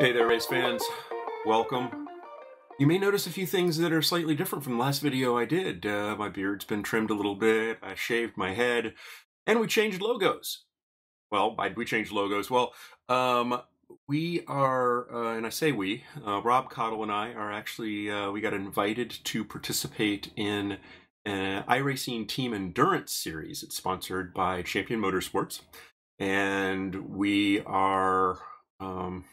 Hey there, race fans. Welcome. You may notice a few things that are slightly different from the last video I did. Uh, my beard's been trimmed a little bit, I shaved my head, and we changed logos. Well, why we change logos? Well, um, we are, uh, and I say we, uh, Rob Cottle and I are actually, uh, we got invited to participate in an iRacing Team Endurance series. It's sponsored by Champion Motorsports. And we are um,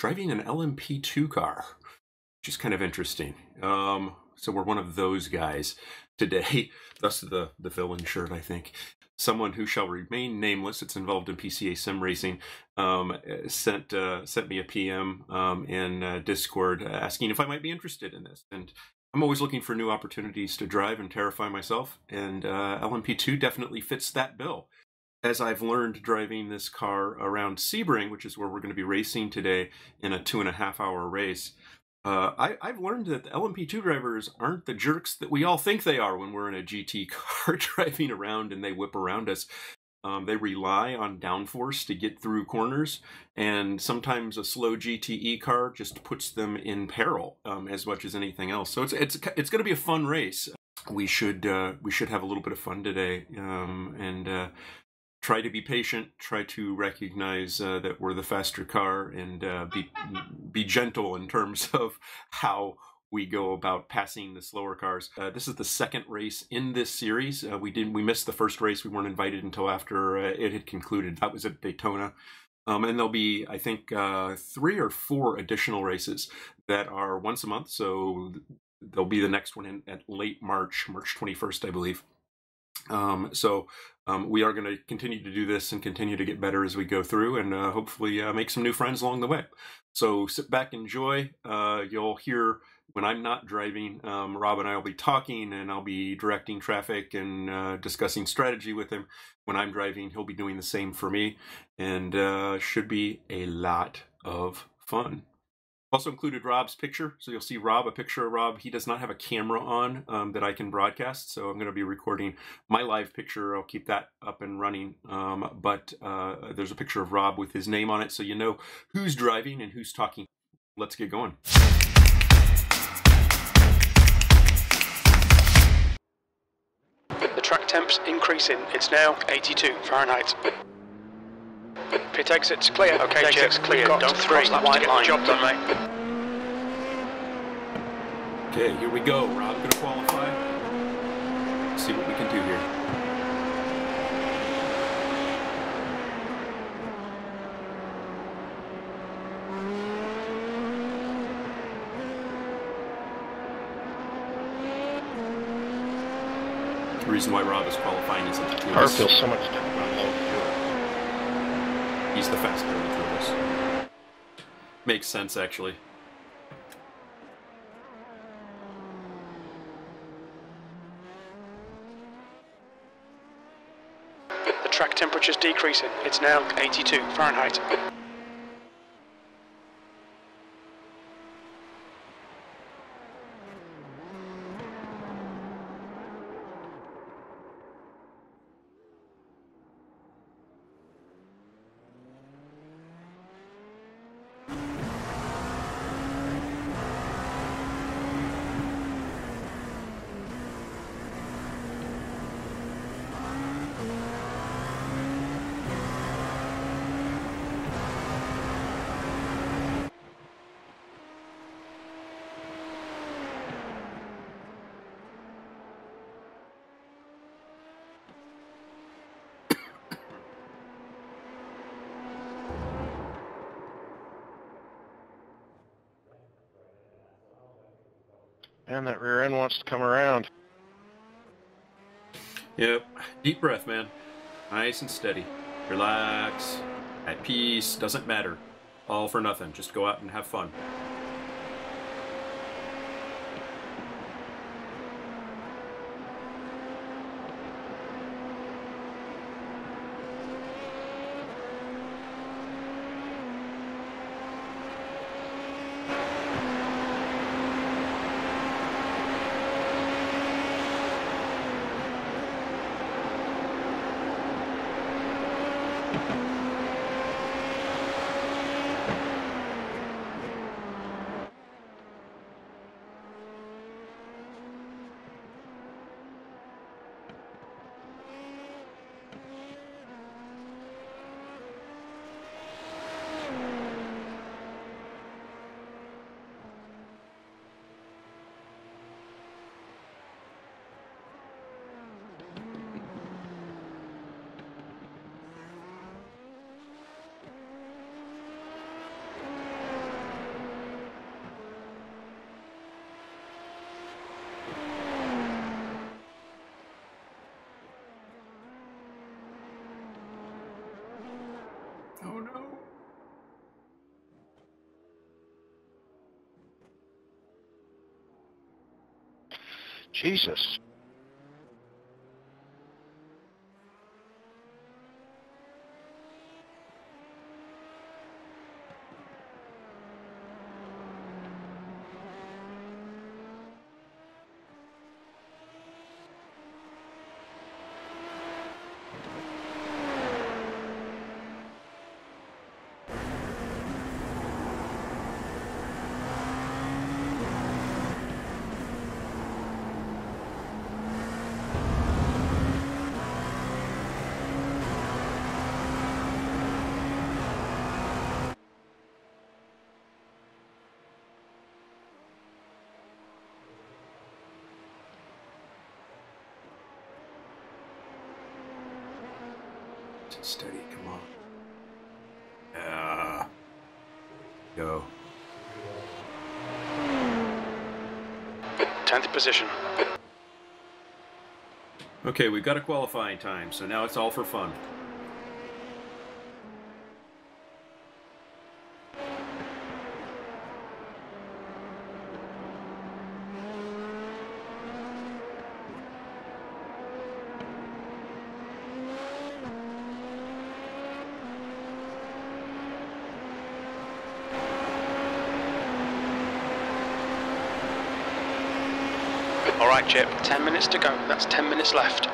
driving an LMP2 car, which is kind of interesting. Um, so we're one of those guys today. Thus the, the villain shirt, I think someone who shall remain nameless, it's involved in PCA sim racing, um, sent uh, sent me a PM um, in uh, Discord asking if I might be interested in this. And I'm always looking for new opportunities to drive and terrify myself, and uh, LMP2 definitely fits that bill. As I've learned driving this car around Sebring, which is where we're going to be racing today in a two and a half hour race, uh, I, have learned that the LMP2 drivers aren't the jerks that we all think they are when we're in a GT car driving around and they whip around us. Um, they rely on downforce to get through corners, and sometimes a slow GTE car just puts them in peril um, as much as anything else. So it's it's it's going to be a fun race. We should uh, we should have a little bit of fun today, um, and uh, try to be patient, try to recognize uh, that we're the faster car, and uh, be be gentle in terms of how we go about passing the slower cars. Uh, this is the second race in this series. Uh, we didn't we missed the first race. We weren't invited until after uh, it had concluded. That was at Daytona. Um, and there'll be, I think, uh, three or four additional races that are once a month. So there'll be the next one in at late March, March 21st, I believe. Um, so um, we are going to continue to do this and continue to get better as we go through and uh, hopefully uh, make some new friends along the way. So sit back, enjoy. Uh, you'll hear when I'm not driving, um, Rob and I will be talking and I'll be directing traffic and uh, discussing strategy with him. When I'm driving, he'll be doing the same for me and uh, should be a lot of fun. Also included Rob's picture, so you'll see Rob, a picture of Rob. He does not have a camera on um, that I can broadcast, so I'm going to be recording my live picture. I'll keep that up and running, um, but uh, there's a picture of Rob with his name on it, so you know who's driving and who's talking. Let's get going. The track temp's increasing. It's now 82 Fahrenheit. Pit exit's clear. Okay, Pit exit's clear. Don't three. That white line. Job done, mate. Okay, here we go. Rob gonna qualify. Let's see what we can do here. The reason why Rob is qualifying is that the feels so much different on low He's the the two of us. Makes sense, actually. The track temperature's decreasing. It's now 82 Fahrenheit. And that rear end wants to come around. Yep. Deep breath, man. Nice and steady. Relax. At peace. Doesn't matter. All for nothing. Just go out and have fun. Jesus. Steady, come on. Yeah. Go. 10th position. Okay, we've got a qualifying time, so now it's all for fun. All right, Chip. 10 minutes to go. That's 10 minutes left.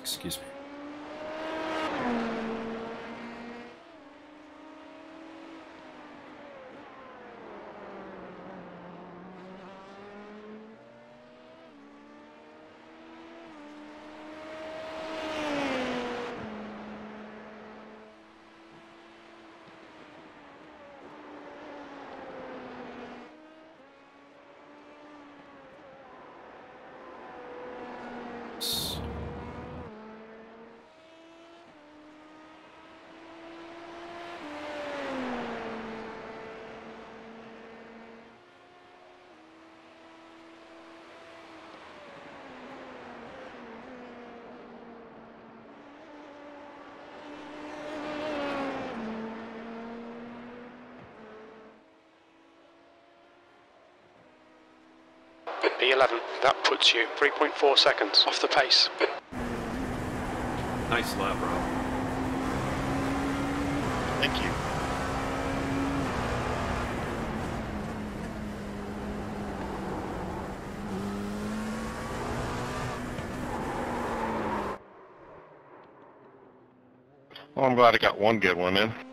Excuse me. S- B11. That puts you 3.4 seconds off the pace. Nice lap, Rob. Thank you. Well, I'm glad I got one good one in.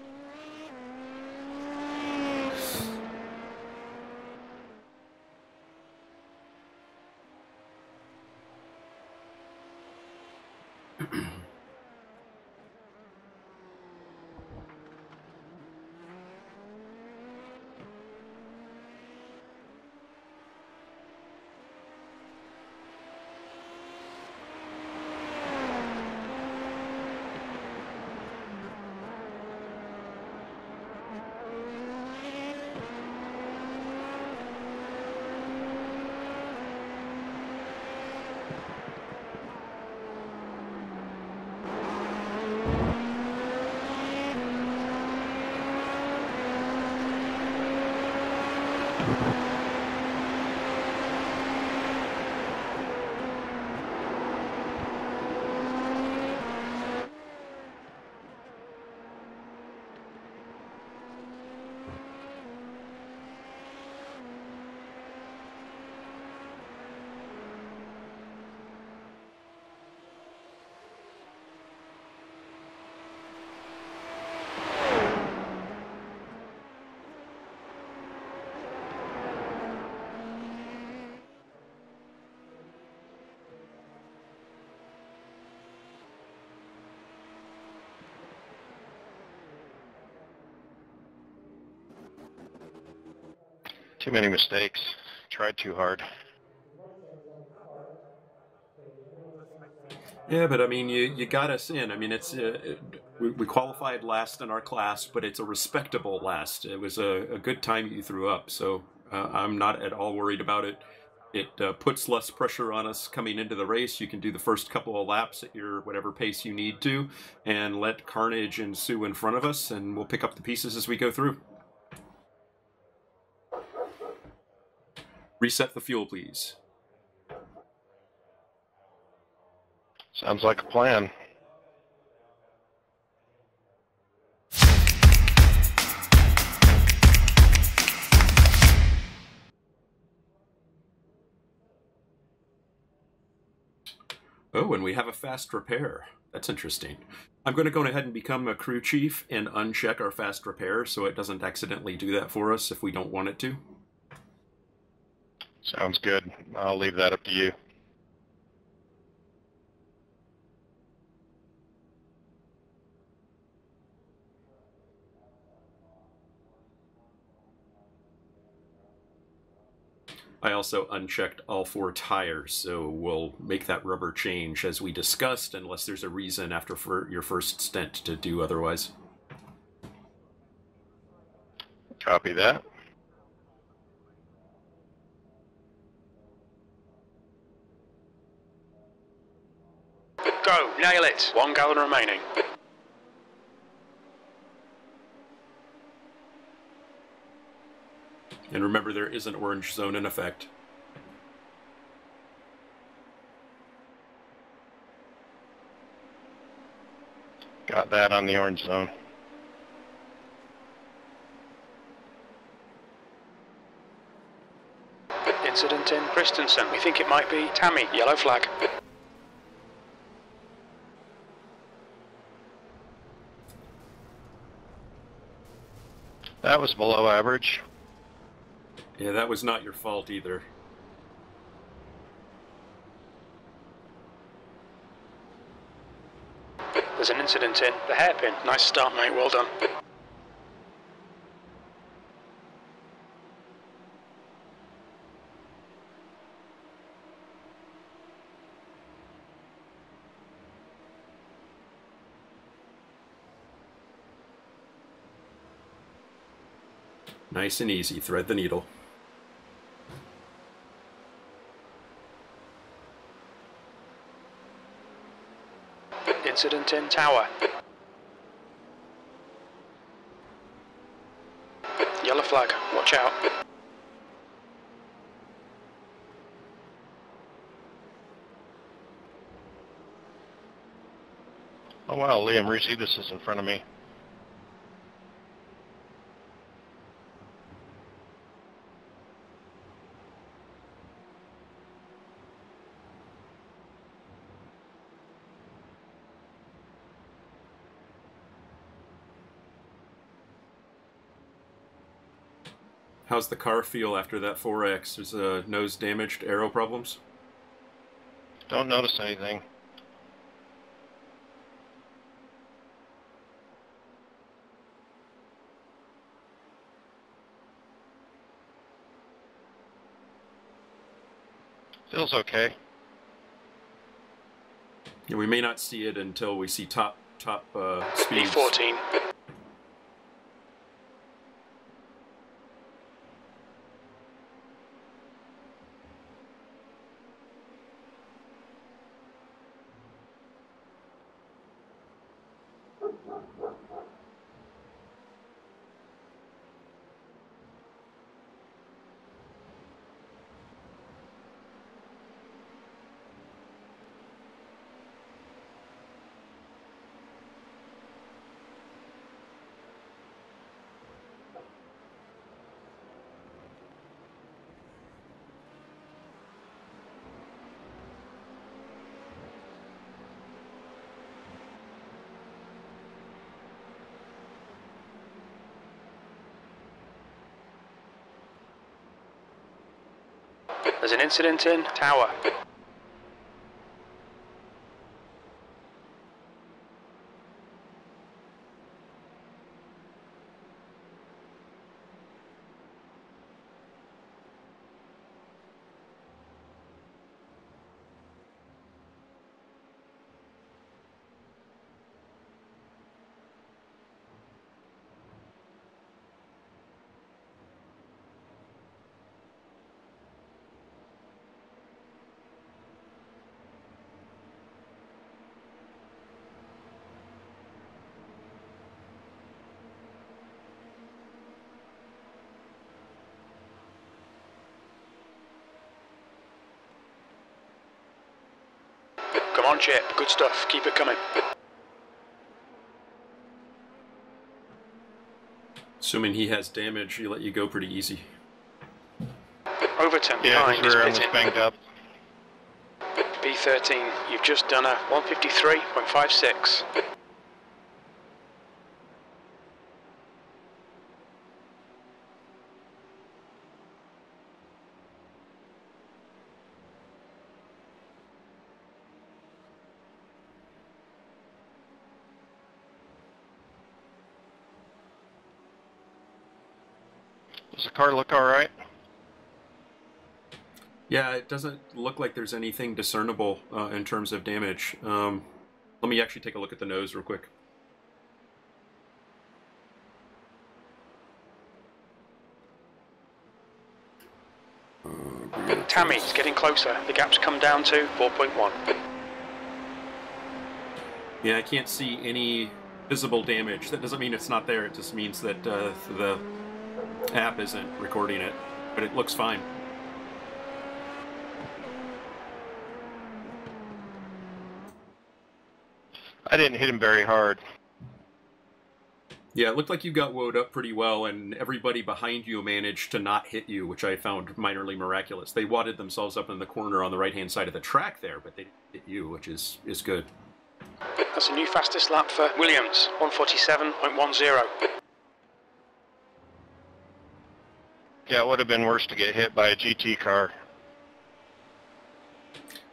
Too many mistakes. Tried too hard. Yeah, but I mean, you you got us in. I mean, it's uh, we, we qualified last in our class, but it's a respectable last. It was a, a good time you threw up, so uh, I'm not at all worried about it. It uh, puts less pressure on us coming into the race. You can do the first couple of laps at your whatever pace you need to, and let carnage ensue in front of us, and we'll pick up the pieces as we go through. Reset the fuel, please. Sounds like a plan. Oh, and we have a fast repair. That's interesting. I'm going to go ahead and become a crew chief and uncheck our fast repair so it doesn't accidentally do that for us if we don't want it to. Sounds good. I'll leave that up to you. I also unchecked all four tires, so we'll make that rubber change as we discussed, unless there's a reason after for your first stint to do otherwise. Copy that. Go, nail it. One gallon remaining. And remember, there is an orange zone in effect. Got that on the orange zone. Incident in Christensen. We think it might be Tammy. Yellow flag. That was below average. Yeah, that was not your fault either. There's an incident in the hairpin. Nice start, mate. Well done. Nice and easy. Thread the needle. Incident in tower. Yellow flag. Watch out. Oh wow, Liam Reesedas is in front of me. How's the car feel after that 4X? Is uh, nose damaged? Aero problems? Don't notice anything. Feels okay. Yeah, we may not see it until we see top top uh, speeds. E14. There's an incident in tower. Come on, Chip. Good stuff. Keep it coming. Assuming he has damage, he let you go pretty easy. Overton Yeah, behind his is rear end was pitting. banged up. B13, you've just done a 153.56. car look all right? Yeah, it doesn't look like there's anything discernible uh, in terms of damage. Um, let me actually take a look at the nose real quick. Tammy's getting closer. The gap's come down to 4.1. Yeah, I can't see any visible damage. That doesn't mean it's not there. It just means that uh, the app isn't recording it, but it looks fine. I didn't hit him very hard. Yeah, it looked like you got woed up pretty well, and everybody behind you managed to not hit you, which I found minorly miraculous. They wadded themselves up in the corner on the right hand side of the track there, but they didn't hit you, which is, is good. That's a new fastest lap for Williams, 147.10. Yeah, it would have been worse to get hit by a GT car.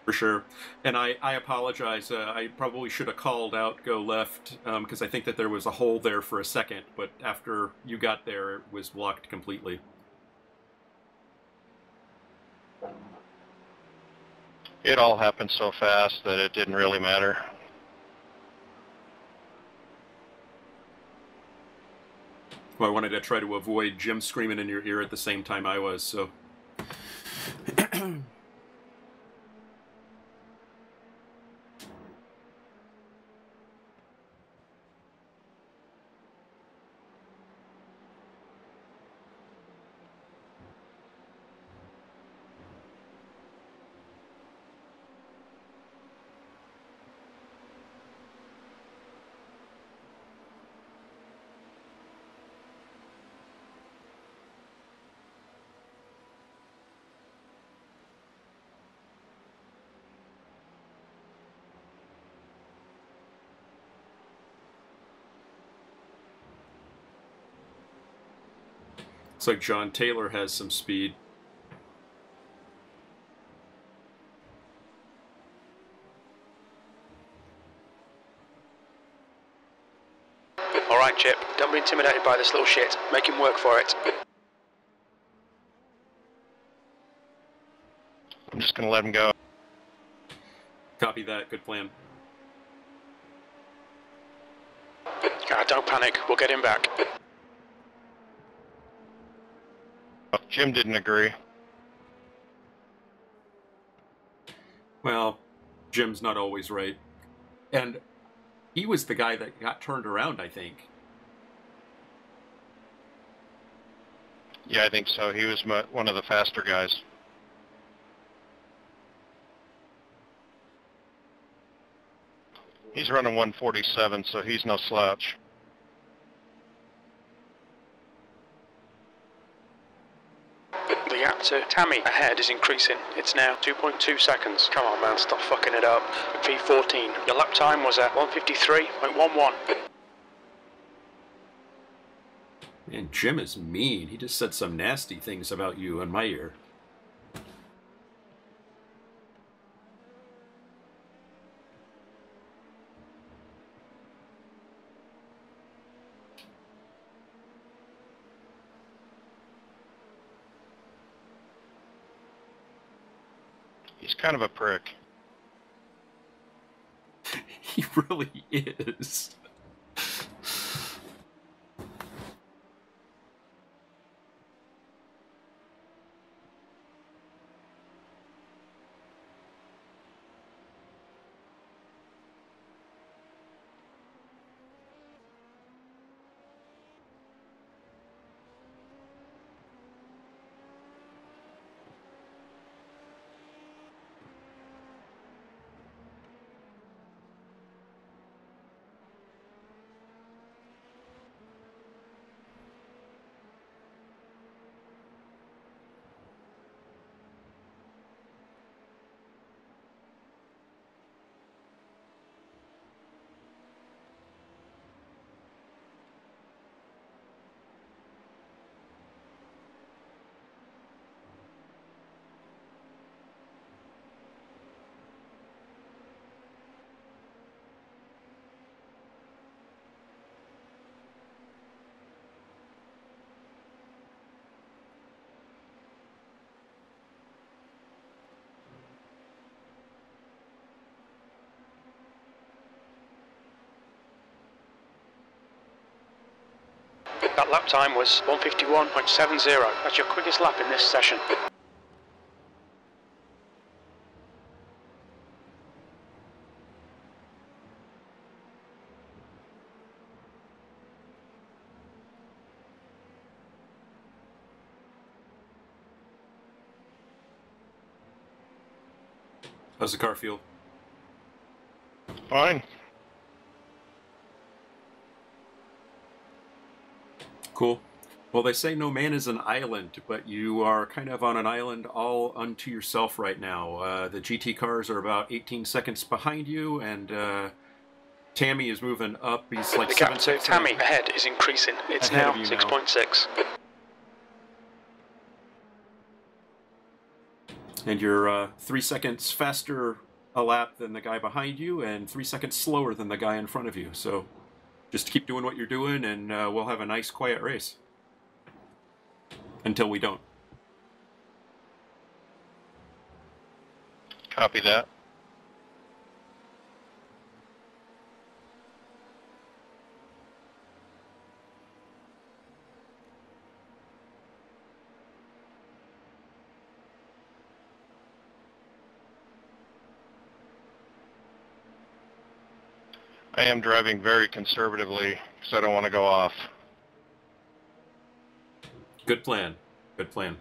For sure. And I, I apologize. Uh, I probably should have called out go left because I think that there was a hole there for a second, but after you got there, it was blocked completely. It all happened so fast that it didn't really matter. I wanted to try to avoid Jim screaming in your ear at the same time I was, so. Looks like John Taylor has some speed. All right, Chip. Don't be intimidated by this little shit. Make him work for it. I'm just going to let him go. Copy that. Good plan. Ah, don't panic. We'll get him back. Oh, Jim didn't agree. Well, Jim's not always right. And he was the guy that got turned around, I think. Yeah, I think so. He was one of the faster guys. He's running 147, so he's no slouch. The to Tammy ahead is increasing. It's now 2.2 seconds. Come on, man. Stop fucking it up. V14. Your lap time was at 153.11. Man, Jim is mean. He just said some nasty things about you in my ear. He's kind of a prick. He really is. That lap time was 151.70. That's your quickest lap in this session. How's the car feel? Fine. Cool. Well, they say no man is an island, but you are kind of on an island all unto yourself right now. Uh, the GT cars are about 18 seconds behind you, and uh, Tammy is moving up. He's like the gap to Tammy ahead. is increasing. It's now now. 6.6. And you're uh, three seconds faster a lap than the guy behind you, and three seconds slower than the guy in front of you. So just keep doing what you're doing, and uh, we'll have a nice, quiet race. Until we don't. Copy that. I am driving very conservatively because I don't want to go off. Good plan. Good plan.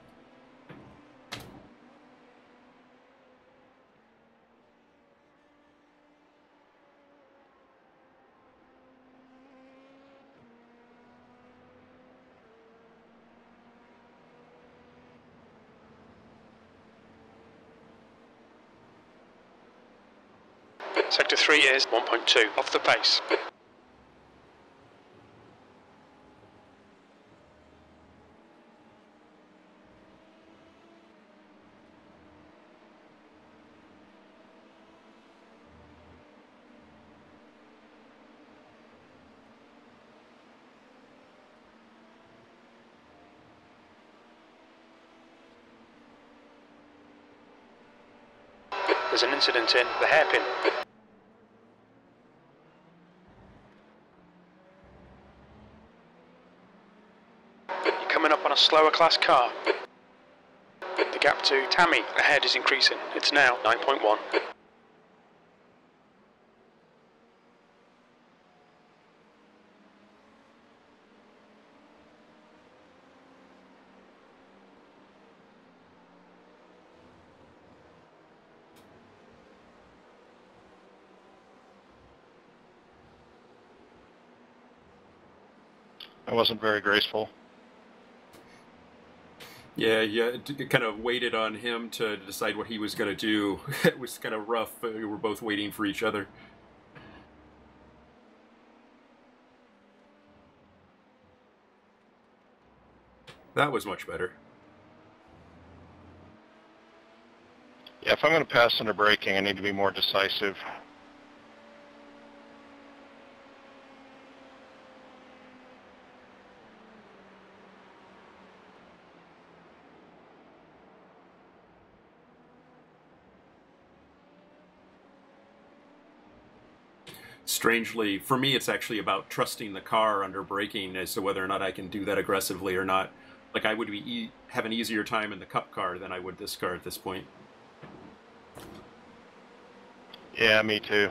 Sector 3 is 1.2 off the pace. There's an incident in the hairpin. Slower class car. The gap to Tammy ahead is increasing. It's now 9.1. I wasn't very graceful. Yeah, yeah. It, kind of waited on him to decide what he was going to do. it was kind of rough. We were both waiting for each other. That was much better. Yeah, if I'm going to pass under braking, I need to be more decisive. Strangely, for me, it's actually about trusting the car under braking as to whether or not I can do that aggressively or not. Like I would be have an easier time in the cup car than I would this car at this point. Yeah, me too.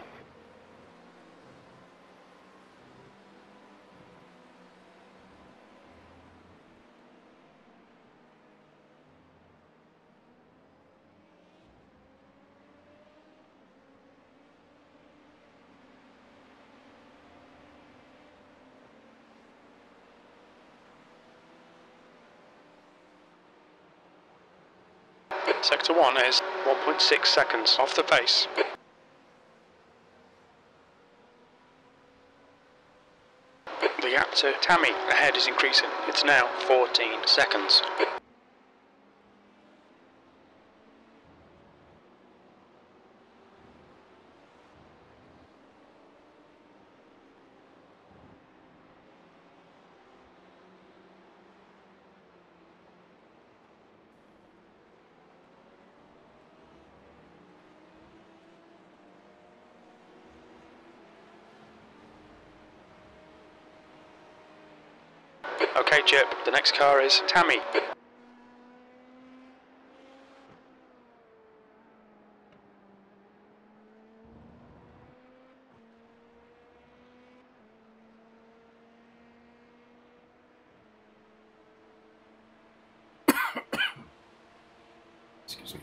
1 is 1.6 seconds off the pace. The gap to Tammy ahead is increasing. It's now 14 seconds. Okay, Chip. The next car is Tammy. Excuse me.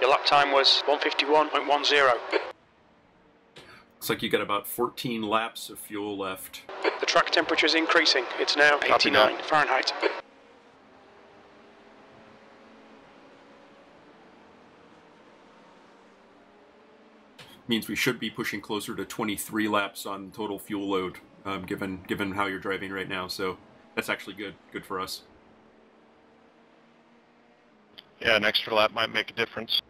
Your lap time was 151.10. Looks like you got about 14 laps of fuel left. The track temperature is increasing. It's now 89. Fahrenheit. Means we should be pushing closer to 23 laps on total fuel load, um, given given how you're driving right now. So that's actually good. Good for us. Yeah, an extra lap might make a difference.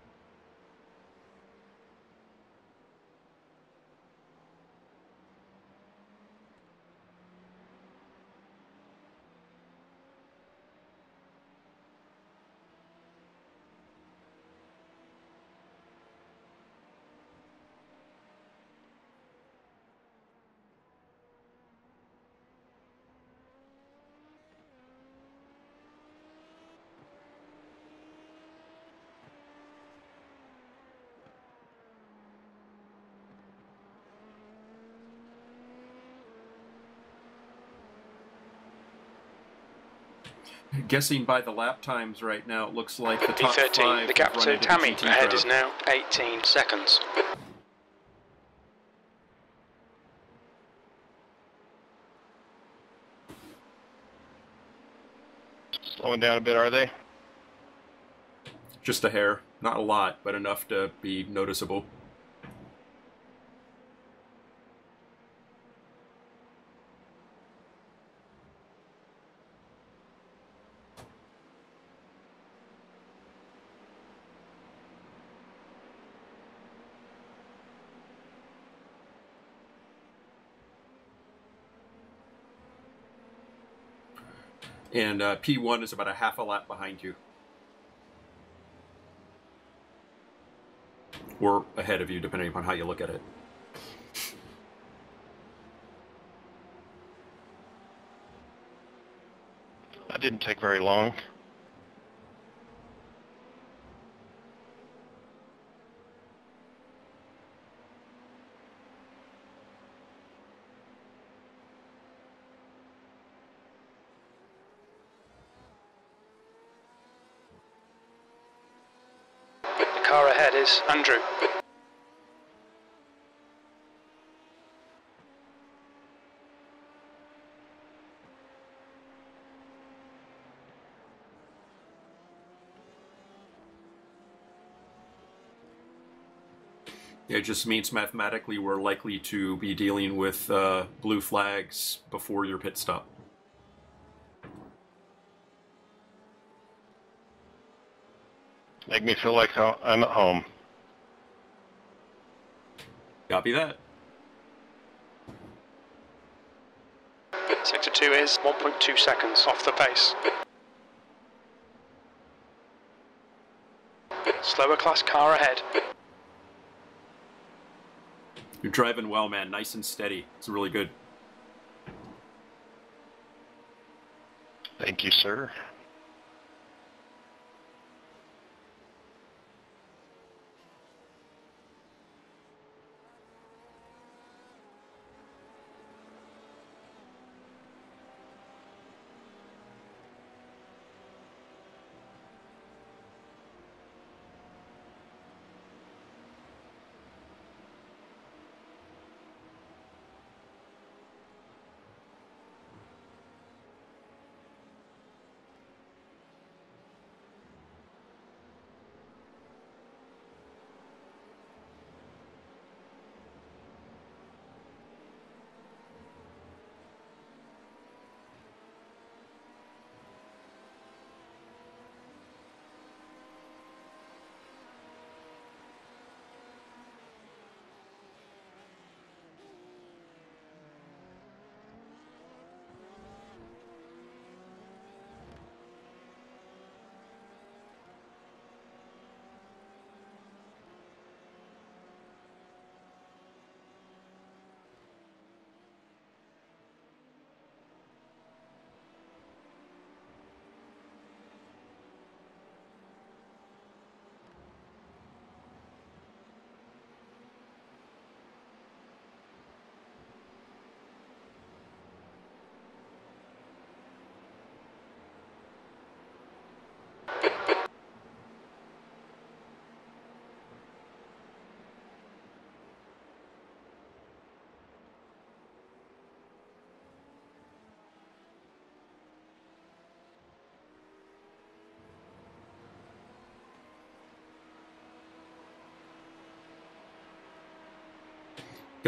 Guessing by the lap times right now, it looks like the top P13. five The gap have to the Tammy ahead is now 18 seconds. Slowing down a bit, are they? Just a hair, not a lot, but enough to be noticeable. And uh, P1 is about a half a lap behind you. Or ahead of you, depending upon how you look at it. That didn't take very long. The car is Andrew. It just means mathematically we're likely to be dealing with uh, blue flags before your pit stop. Make me feel like I'm at home. Copy that. Sector 2 is 1.2 seconds off the pace. Slower class car ahead. You're driving well, man. Nice and steady. It's really good. Thank you, sir.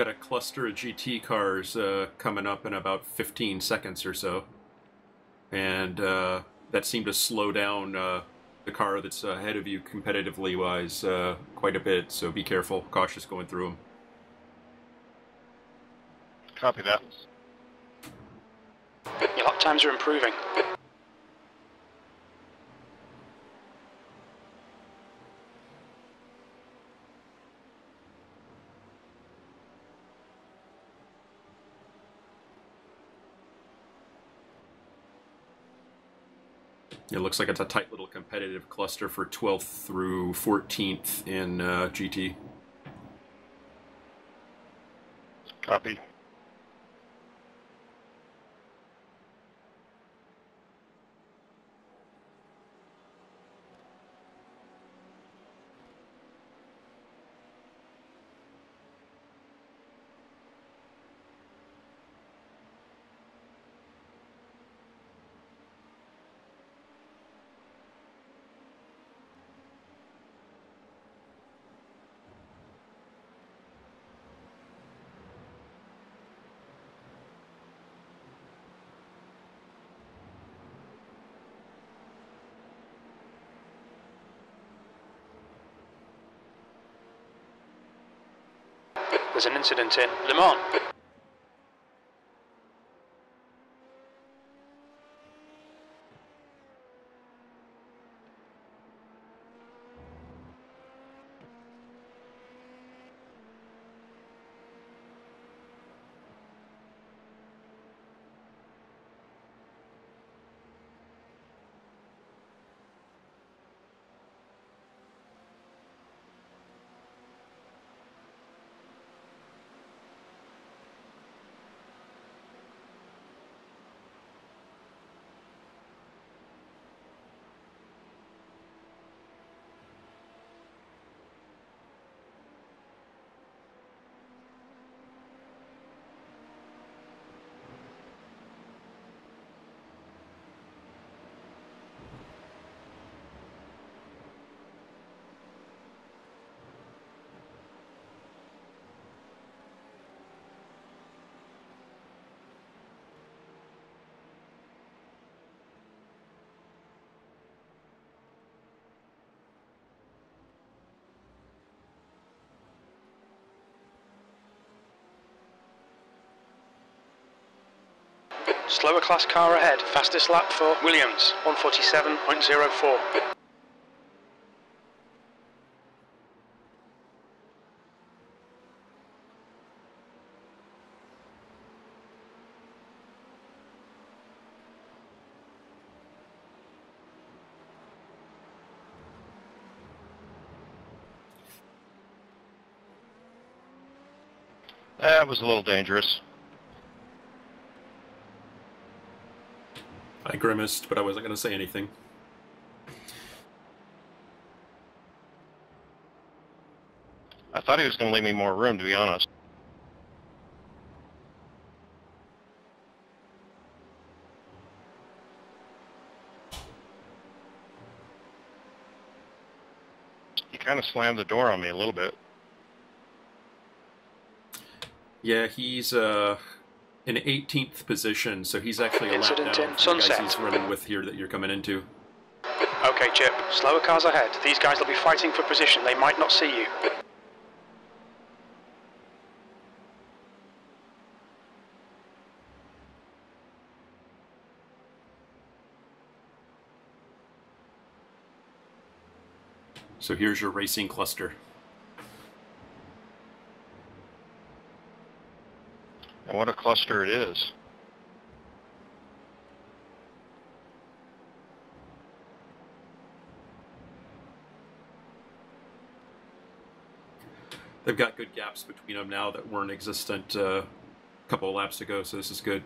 Got a cluster of GT cars uh, coming up in about 15 seconds or so. And uh, that seemed to slow down uh, the car that's ahead of you competitively wise uh, quite a bit, so be careful, cautious going through them. Copy that. Your lap times are improving. It looks like it's a tight little competitive cluster for 12th through 14th in uh, GT. Copy. There's an incident in Le Mans. Slower class car ahead. Fastest lap for Williams, 147.04. That was a little dangerous. I grimaced, but I wasn't going to say anything. I thought he was going to leave me more room, to be honest. He kind of slammed the door on me a little bit. Yeah, he's uh, in 18th position, so he's actually a lap down the guys he's running with here that you're coming into. Okay, Chip. Slower cars ahead. These guys will be fighting for position. They might not see you. So here's your racing cluster. What a cluster it is. They've got good gaps between them now that weren't existent uh, a couple of laps ago, so this is good.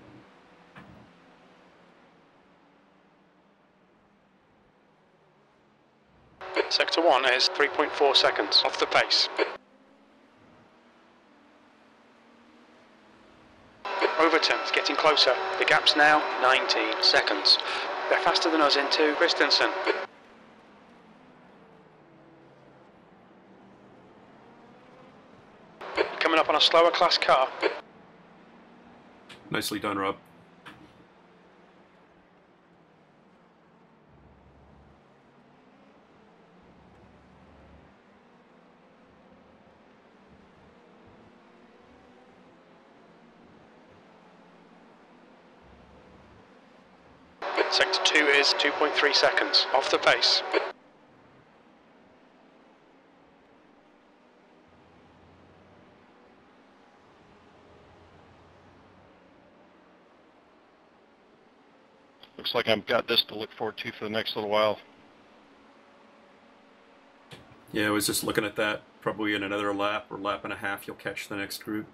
Sector 1 is 3.4 seconds off the pace. Overton is getting closer. The gap's now 19 seconds. They're faster than us into Christensen. Coming up on a slower class car. Nicely done, Rob. Sector 2 is 2.3 seconds. Off the pace. Looks like I've got this to look forward to for the next little while. Yeah, I was just looking at that. Probably in another lap or lap and a half, you'll catch the next group.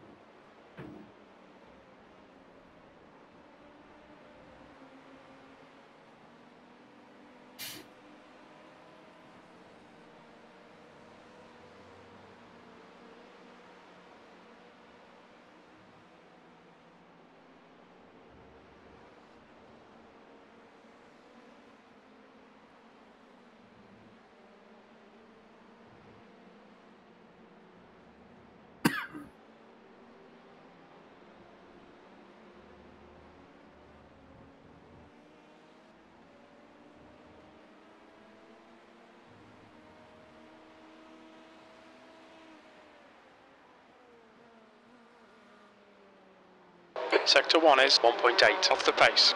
Sector 1 is 1.8. Off the pace.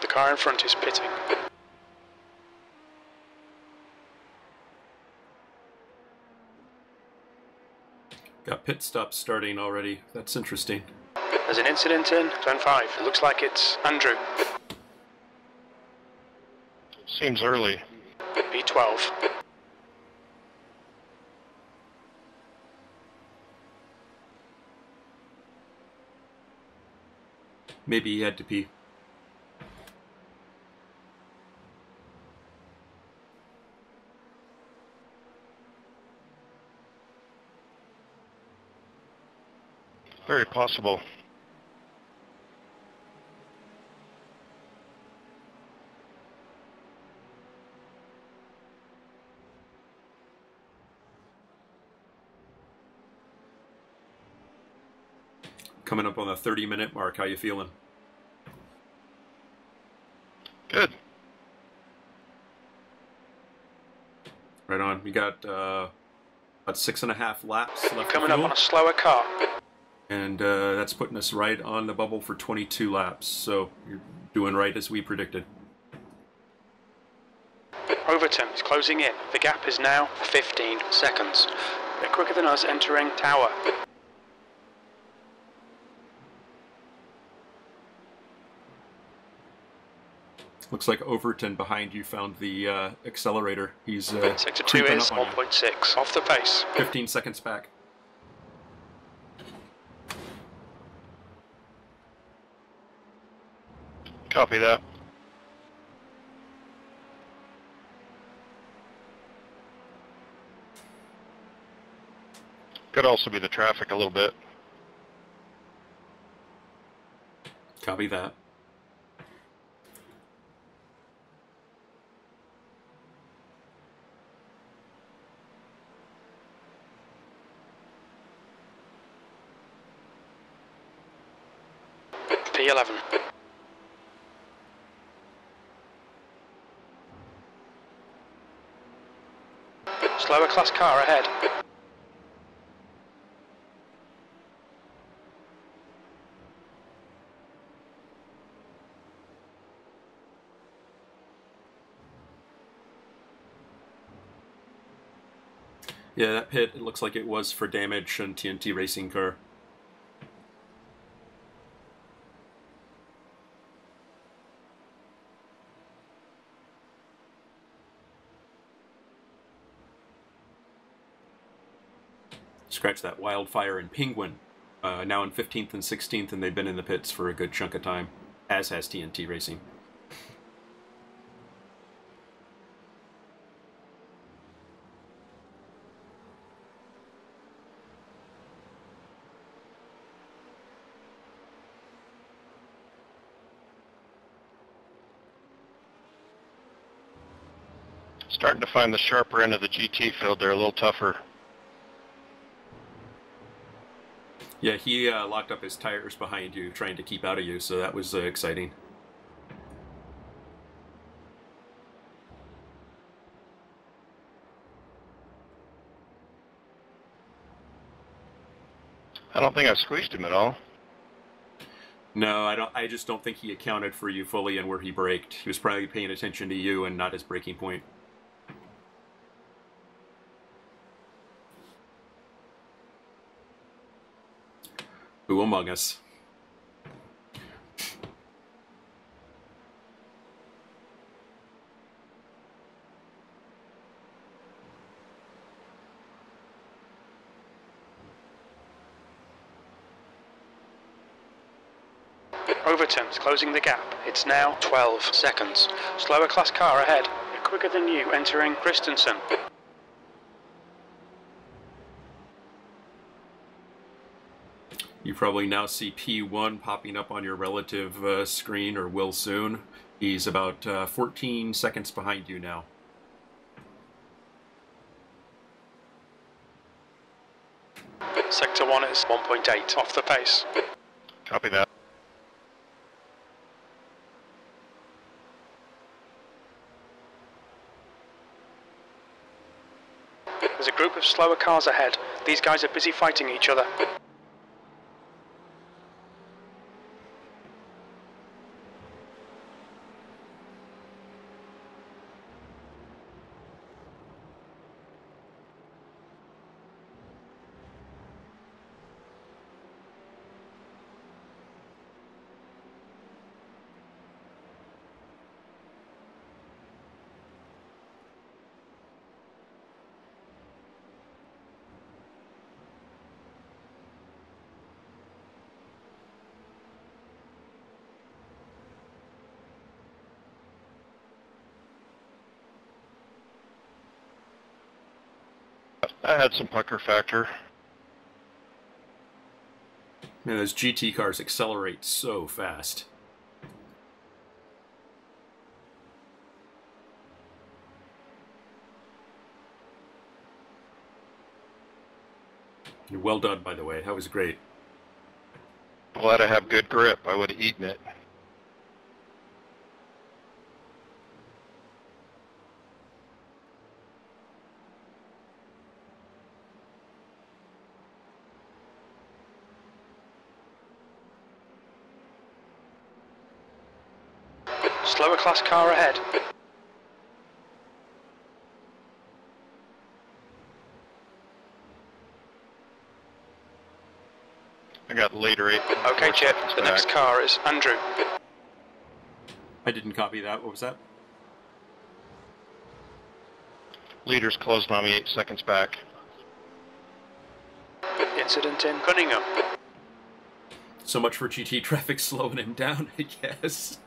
The car in front is pitting. Got pit stops starting already. That's interesting. There's an incident in turn 5. It looks like it's Andrew. Seems early. B12. Maybe he had to pee. Very possible. Coming up on the 30 minute mark. How you feeling? Good. Right on. We got uh, about six and a half laps left. to Coming up on a slower car. And uh, that's putting us right on the bubble for 22 laps. So you're doing right as we predicted. Overton is closing in. The gap is now 15 seconds. They're quicker than us entering tower. Looks like Overton behind you found the uh, accelerator. He's uh, Sector 2 creeping is up on you. 1.6. Off the pace. 15 seconds back. Copy that. Could also be the traffic a little bit. Copy that. P11. lower class car ahead. Yeah, that pit, it looks like it was for damage and TNT Racing Car. That wildfire and penguin. Uh, now in 15th and 16th, and they've been in the pits for a good chunk of time, as has TNT Racing. Starting to find the sharper end of the GT field. They're a little tougher. Yeah, he uh, locked up his tires behind you, trying to keep out of you, so that was uh, exciting. I don't think I squeezed him at all. No, I don't. I just don't think he accounted for you fully and where he braked. He was probably paying attention to you and not his braking point. Who among us? Overton's closing the gap. It's now 12 seconds. Slower class car ahead. Quicker than you entering Christensen. You probably now see P1 popping up on your relative uh, screen, or will soon. He's about uh, 14 seconds behind you now. Sector 1 is 1.8 off the pace. Copy that. There's a group of slower cars ahead. These guys are busy fighting each other. I had some pucker factor. Man, those GT cars accelerate so fast. You're well done, by the way. That was great. Glad I have good grip. I would have eaten it. Slower class car ahead. I got later eight. Okay, four Chip. seconds The next car is Andrew. I didn't copy that. What was that? Leader's closed on me eight seconds back. Incident in Cunningham. So much for GT traffic slowing him down, I guess.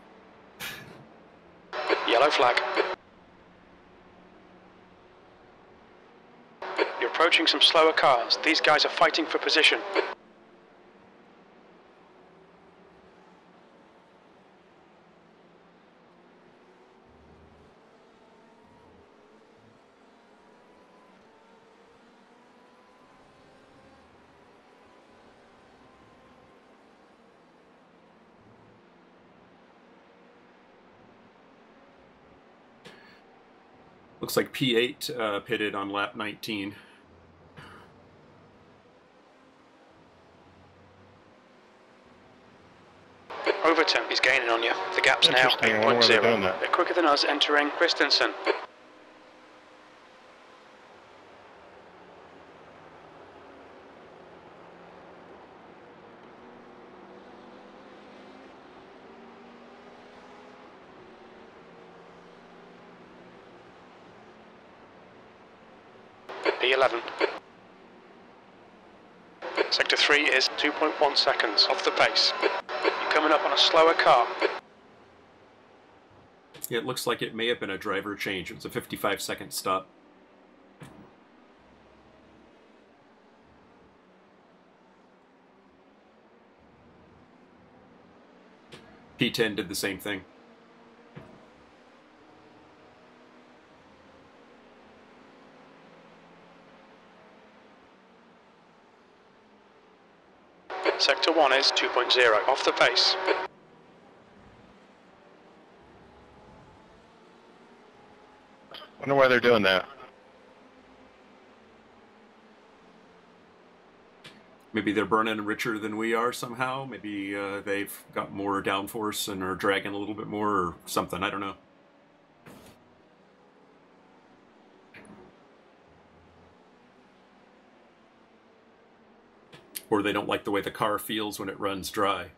Yellow flag. You're approaching some slower cars. These guys are fighting for position. Looks like P8 uh, pitted on lap 19. Overton is gaining on you. The gap's now Interesting. I wonder why they're doing 8.0. They're quicker than us entering Christensen. P11. Sector 3 is 2.1 seconds off the pace. You're coming up on a slower car. It looks like it may have been a driver change. It was a 55 second stop. P10 did the same thing. Sector 1 is 2.0 off the pace. Wonder why they're doing that. Maybe they're burning richer than we are somehow. Maybe uh, they've got more downforce and are dragging a little bit more or something. I don't know. Or they don't like the way the car feels when it runs dry.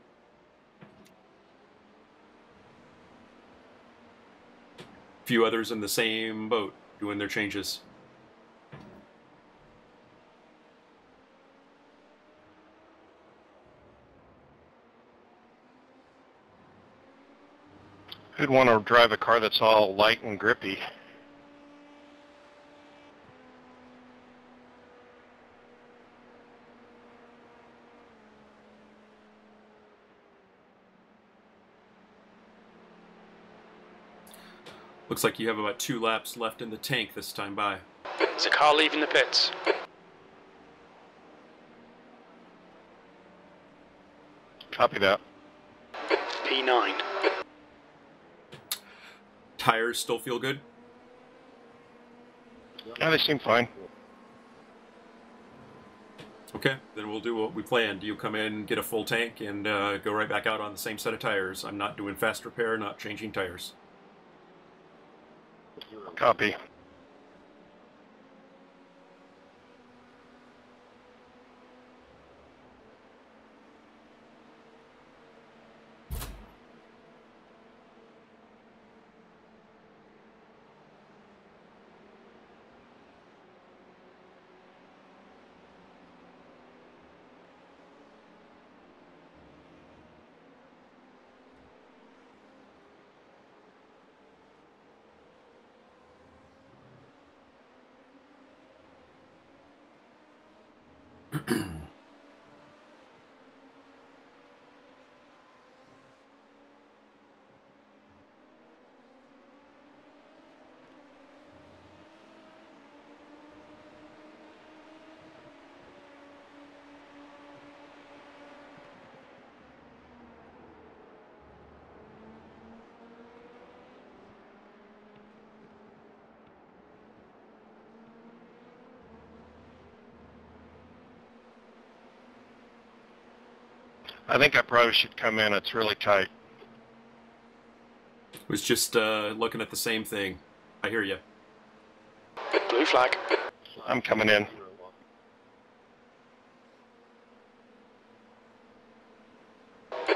few others in the same boat doing their changes. Who'd want to drive a car that's all light and grippy? Looks like you have about two laps left in the tank this time by. There's a car leaving the pits. Copy that. P9. Tires still feel good? Yeah, they seem fine. Okay, then we'll do what we planned. You come in, get a full tank, and uh, go right back out on the same set of tires. I'm not doing fast repair, not changing tires. Copy. I think I probably should come in. It's really tight. Was just uh, looking at the same thing. I hear you. Blue flag. I'm coming in.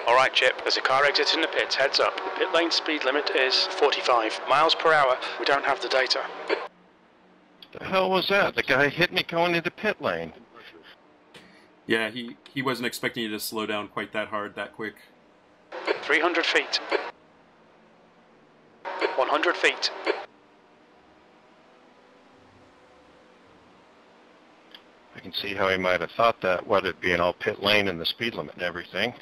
Alright, Chip, there's a car exiting the pits. Heads up. The pit lane speed limit is 45 miles per hour. We don't have the data. The hell was that? The guy hit me going into pit lane. Yeah, he, he wasn't expecting you to slow down quite that hard, that quick. 300 feet. 100 feet. I can see how he might have thought that, what it being all pit lane and the speed limit and everything.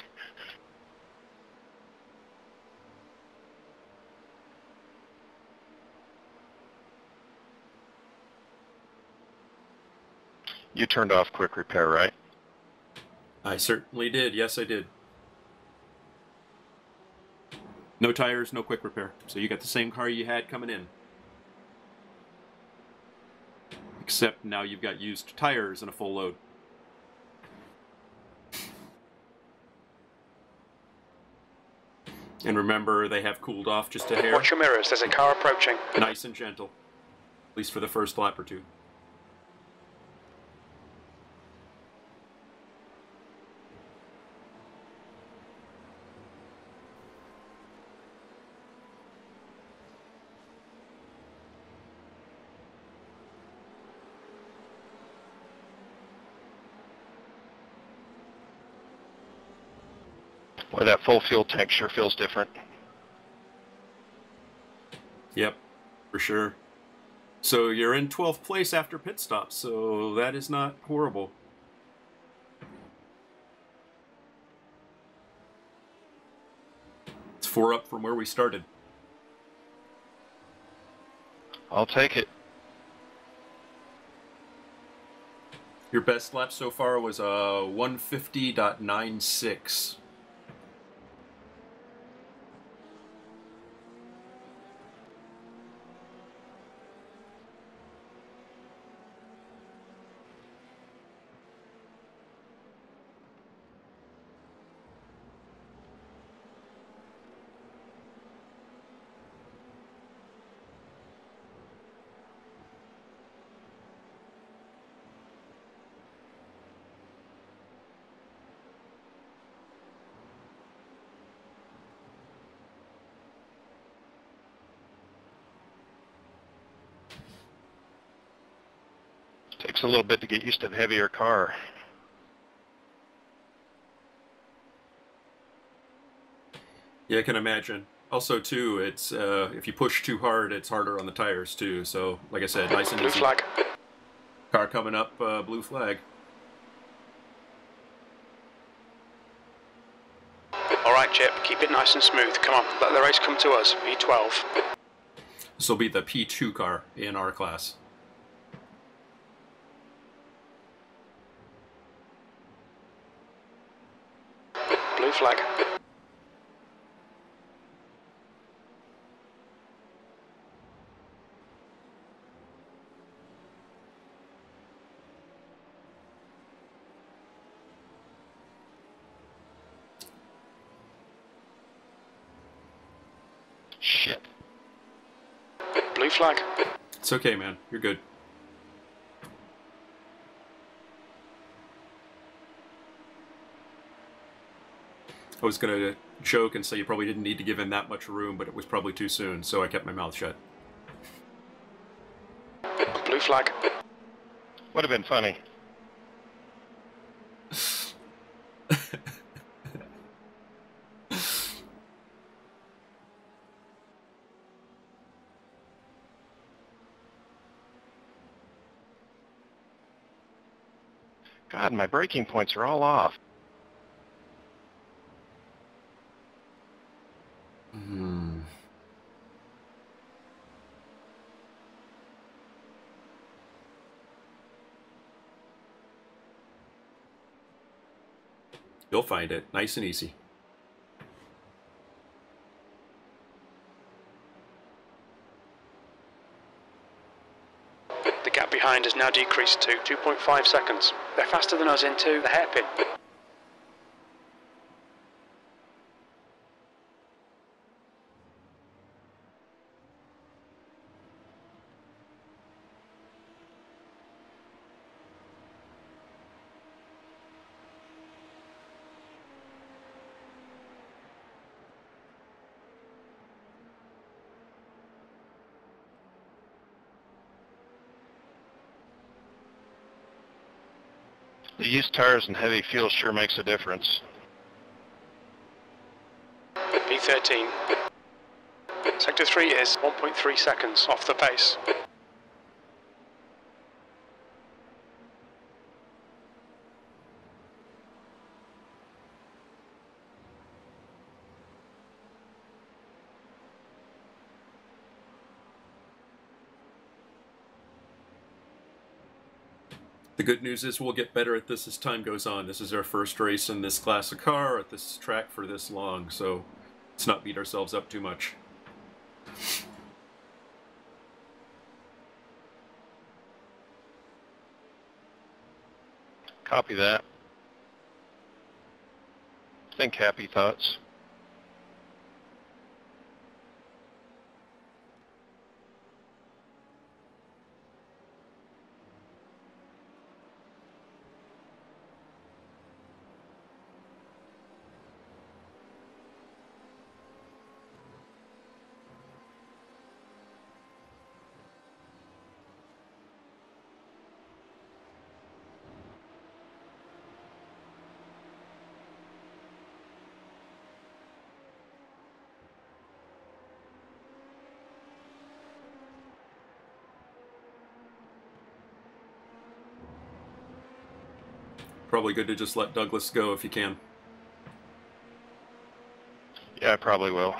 You turned off quick repair, right? I certainly did. Yes, I did. No tires, no quick repair. So you got the same car you had coming in. Except now you've got used tires and a full load. And remember, they have cooled off just a hair. Watch your mirrors. There's a car approaching. Nice and gentle. At least for the first lap or two. That full fuel tank sure feels different. Yep, for sure. So you're in 12th place after pit stop, so that is not horrible. It's four up from where we started. I'll take it. Your best lap so far was uh 150.96. Takes a little bit to get used to the heavier car. Yeah, I can imagine. Also, too, it's uh, if you push too hard, it's harder on the tires too. So, like I said, nice and Blue easy. flag. Car coming up, uh, blue flag. All right, Chip, keep it nice and smooth. Come on, let the race come to us. V12. This will be the P2 car in our class. Blue flag. Shit. Blue flag. It's okay, man. You're good. I was gonna joke and say you probably didn't need to give him that much room, but it was probably too soon, so I kept my mouth shut. Blue flag. Would have been funny. God, my breaking points are all off. You'll find it nice and easy. The gap behind has now decreased to 2.5 seconds. They're faster than us into the hairpin. Used tires and heavy fuel sure makes a difference. V13. Sector 3 is 1.3 seconds off the pace. Good news is we'll get better at this as time goes on. This is our first race in this class of car at this track for this long, so let's not beat ourselves up too much. Copy that. Think happy thoughts. Probably good to just let Douglas go if you can. Yeah, I probably will.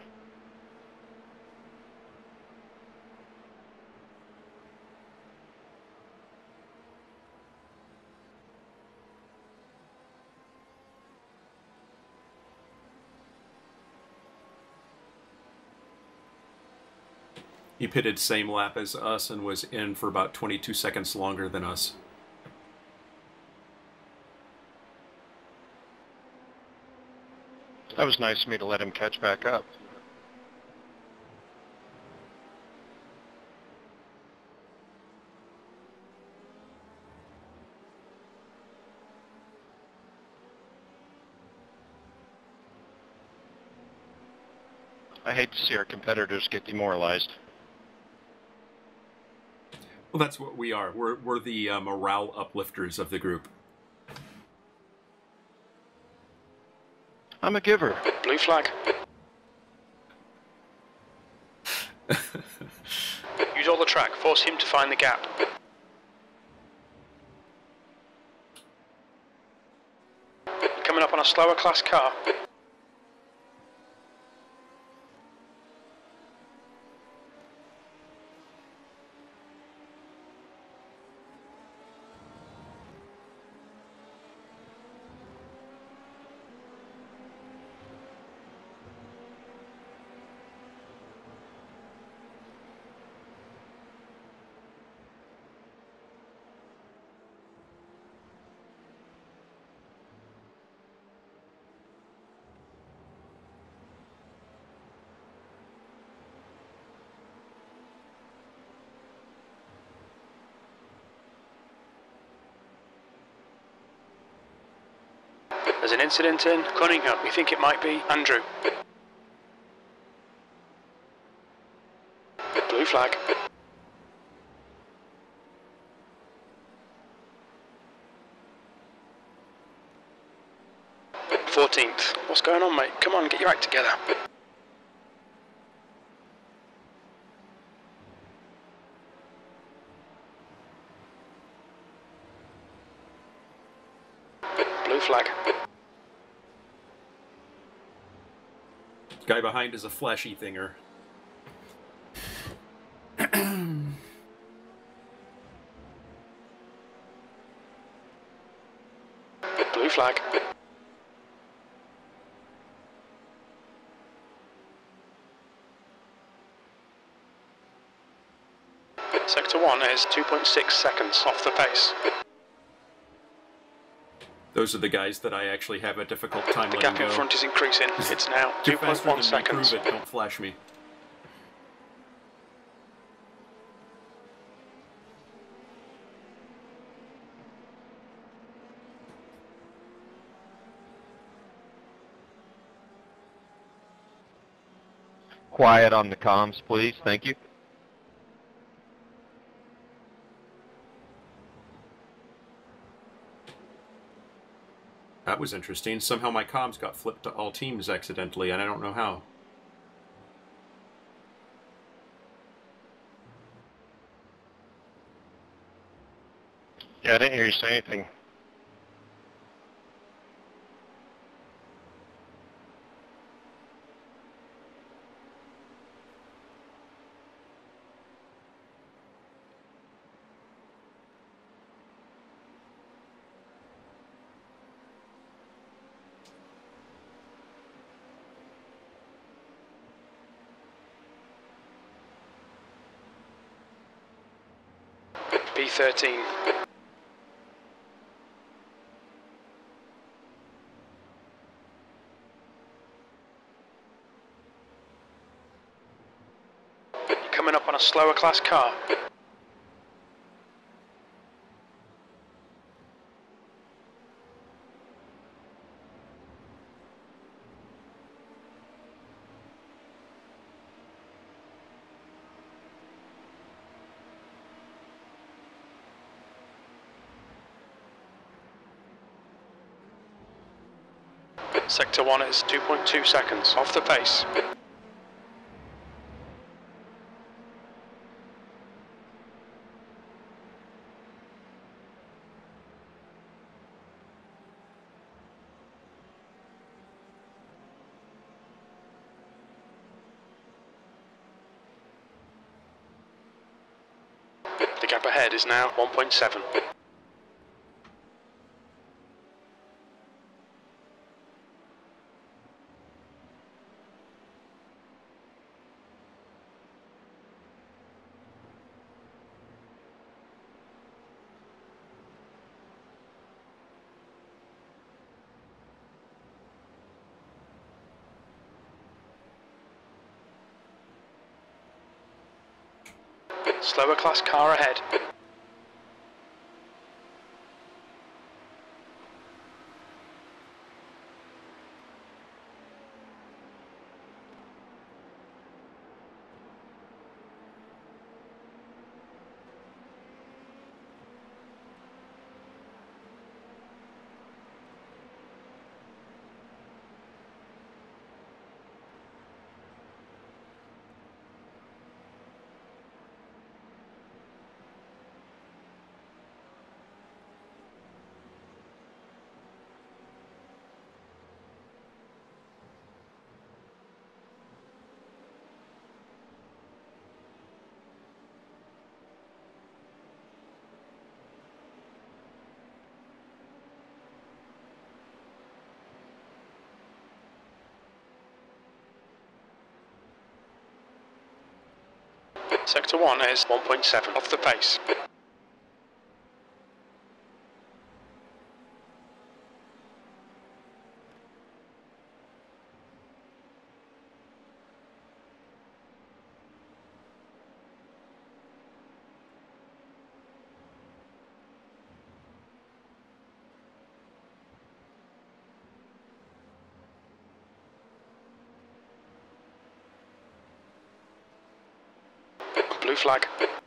He pitted same lap as us and was in for about 22 seconds longer than us. That was nice of me to let him catch back up. I hate to see our competitors get demoralized. Well, that's what we are. We're, we're the uh, morale uplifters of the group. I'm a giver. Blue flag. Use all the track. Force him to find the gap. Coming up on a slower class car. There's an incident in Cunningham. We think it might be Andrew. Blue flag. Fourteenth. What's going on, mate? Come on, get your act together. Blue flag. Guy behind is a flashy thinger. Blue flag. Sector 1 is 2.6 seconds off the pace. Those are the guys that I actually have a difficult time with. The letting gap in go. front is increasing. It's now Do faster than 2.1 me, seconds. prove it, don't flash me. Quiet on the comms, please. Thank you. That was interesting. Somehow my comms got flipped to all teams accidentally, and I don't know how. Yeah, I didn't hear you say anything. B13. Coming up on a slower class car. sector 1 is 2.2 seconds off the pace. The gap ahead is now 1.7. Slower class car ahead. Sector 1 is 1.7 off the pace. Blue flag.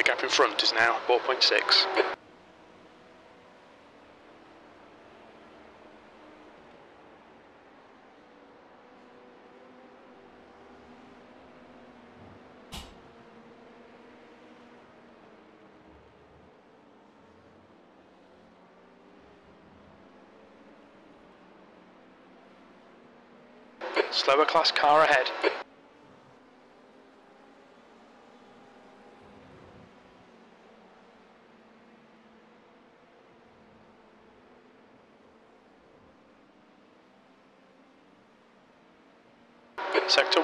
The gap in front is now 4.6. Slower class car ahead.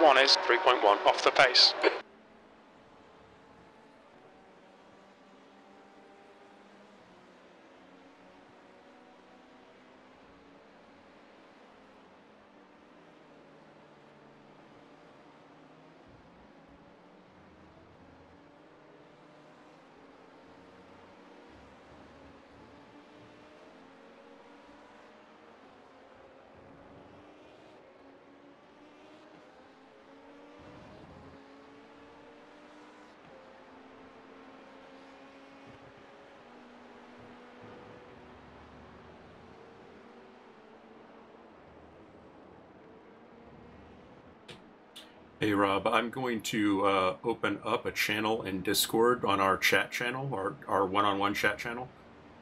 1 is 3.1 off the pace. Hey Rob, I'm going to uh, open up a channel in Discord on our chat channel, our, our one-on-one chat channel,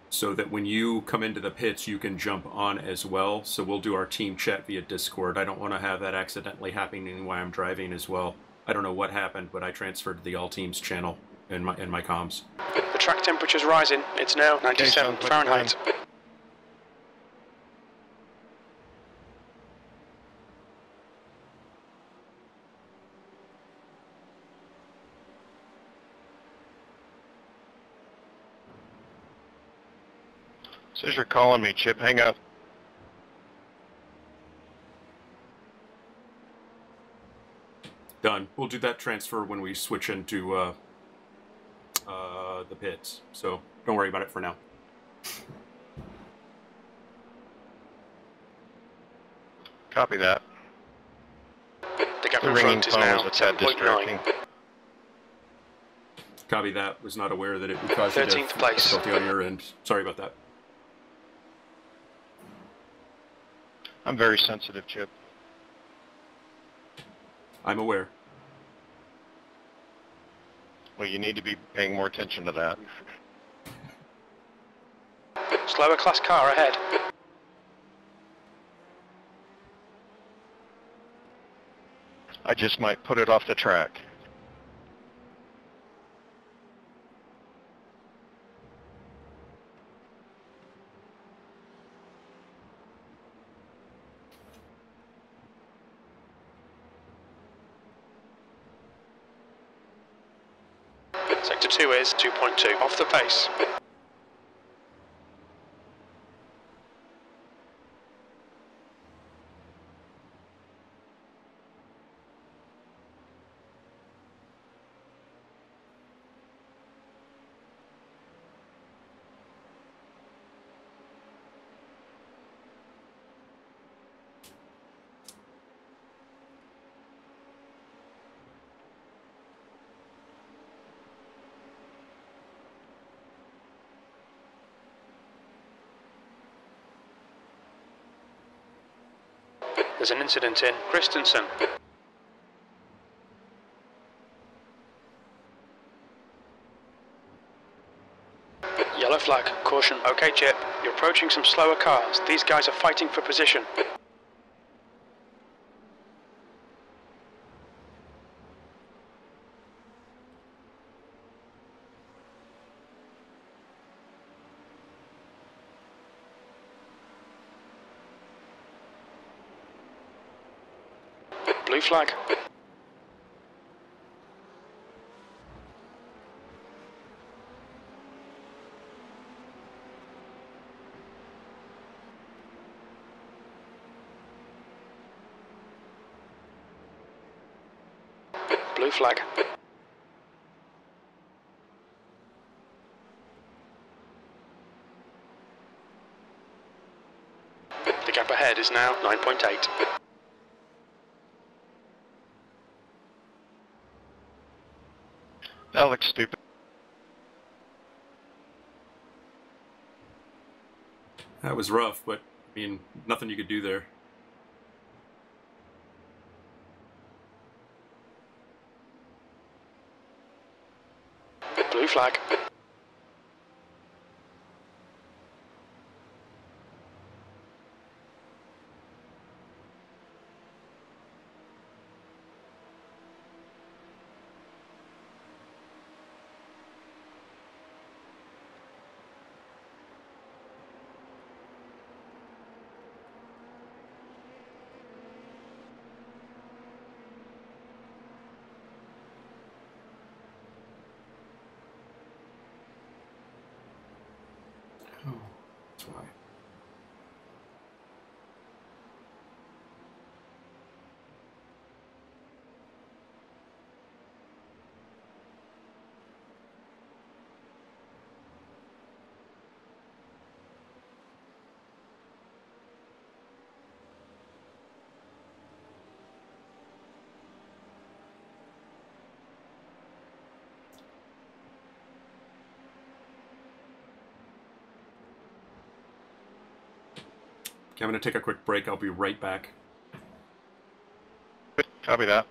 so that when you come into the pits, you can jump on as well. So we'll do our team chat via Discord. I don't want to have that accidentally happening while I'm driving as well. I don't know what happened, but I transferred to the all teams channel in my in my comms. The track temperature's rising. It's now 97 Fahrenheit. like Says you're calling me, Chip. Hang up. Done. We'll do that transfer when we switch into uh, uh, the pits. So don't worry about it for now. Copy that. The gap in front is now 10.9. Copy that. Was not aware that it would cause place. on your end. Sorry about that. I'm very sensitive, Chip. I'm aware. Well, you need to be paying more attention to that. Slower class car ahead. I just might put it off the track. Sector 2 is 2.2. Off the pace. There's an incident in Christensen. Yellow flag, caution. Okay, Chip, you're approaching some slower cars. These guys are fighting for position. Blue flag. Blue flag. The gap ahead is now 9.8. That looks stupid. That was rough, but I mean, nothing you could do there. Blue flag. Oh, that's why. Okay, I'm going to take a quick break. I'll be right back. Copy that.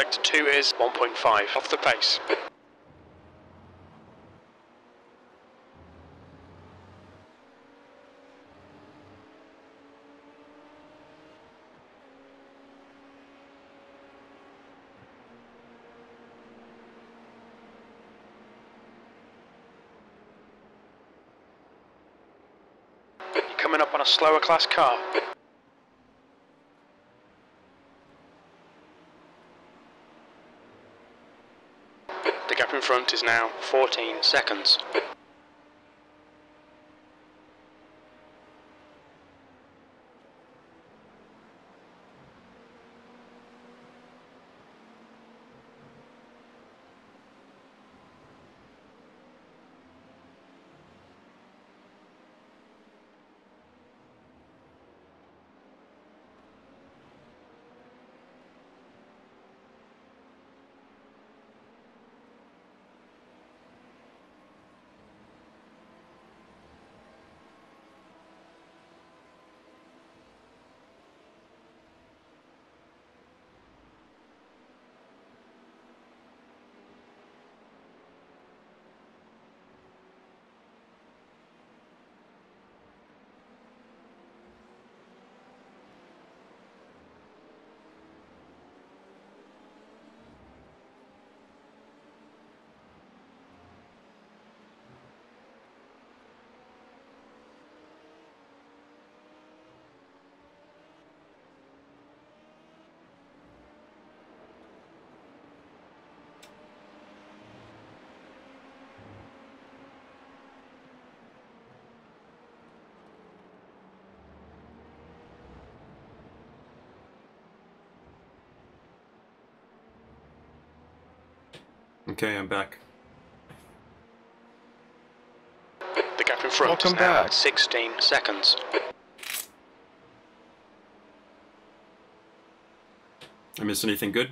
sector 2 is 1.5 off the pace. Coming up on a slower class car. Front is now 14 seconds. Okay, I'm back. The gap in front Welcome is now back. 16 seconds. I miss anything good?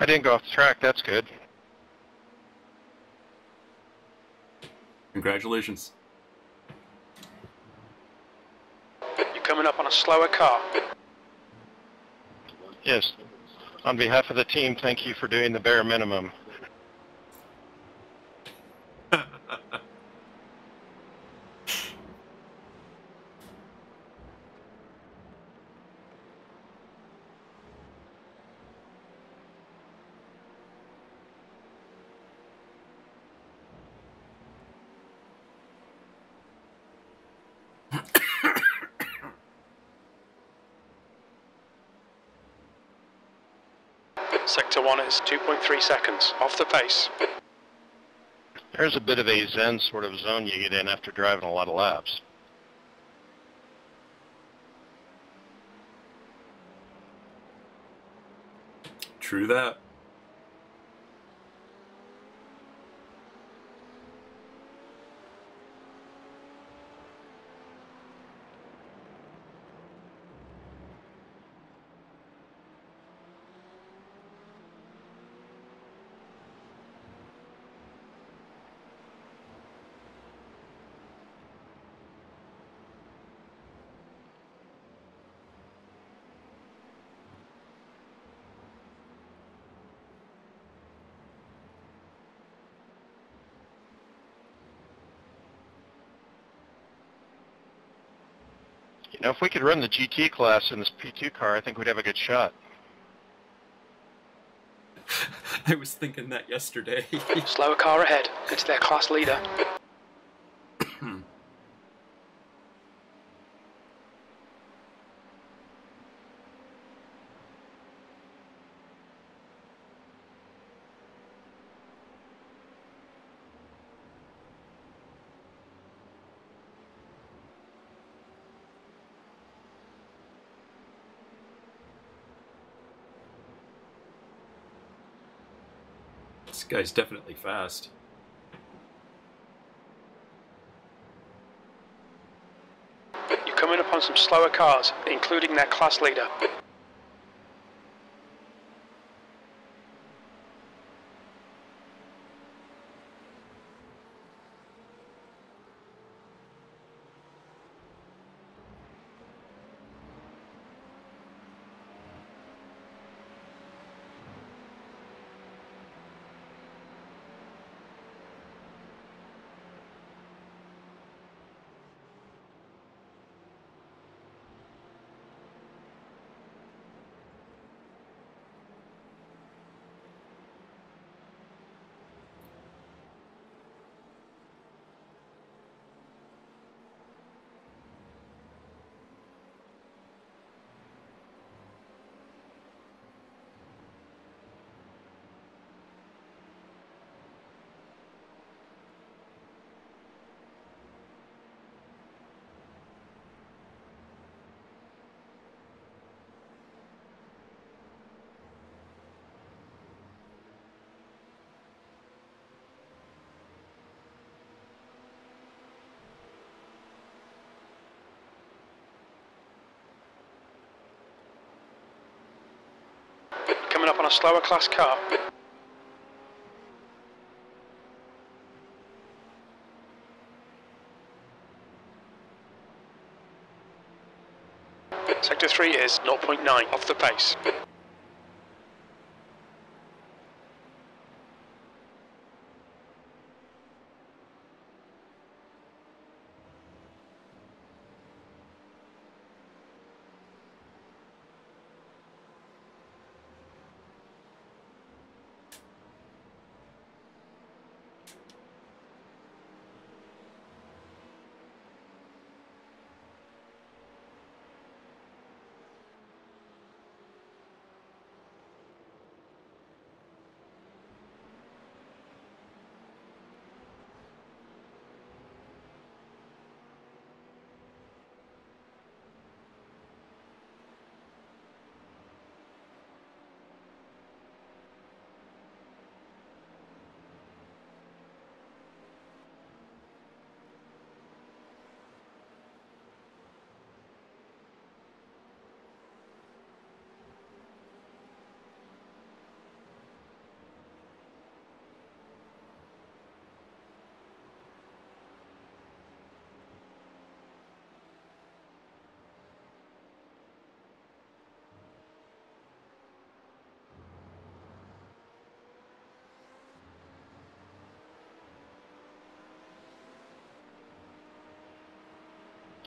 I didn't go off the track. That's good. Congratulations. You're coming up on a slower car. Yes. On behalf of the team, thank you for doing the bare minimum. Sector 1 is 2.3 seconds. Off the pace. There's a bit of a zen sort of zone you get in after driving a lot of laps. True that. You know, if we could run the GT class in this P2 car, I think we'd have a good shot. I was thinking that yesterday. Slower car ahead. It's their class leader. this guy's definitely fast. You're coming upon some slower cars, including their class leader. Coming up on a slower class car. Sector 3 is 0.9 off the pace.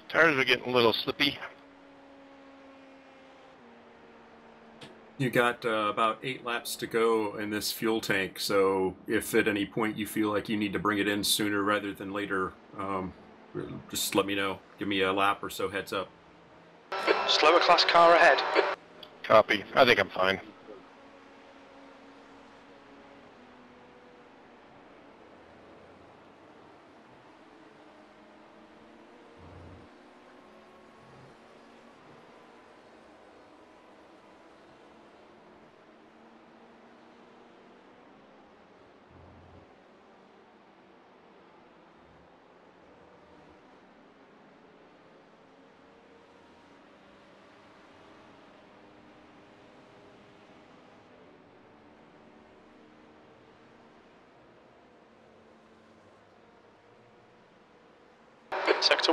Tires are getting a little slippy. You got uh, about eight laps to go in this fuel tank, so if at any point you feel like you need to bring it in sooner rather than later, um, just let me know. Give me a lap or so heads up. Slower class car ahead. Copy. I think I'm fine.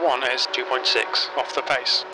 1 is 2.6 off the pace.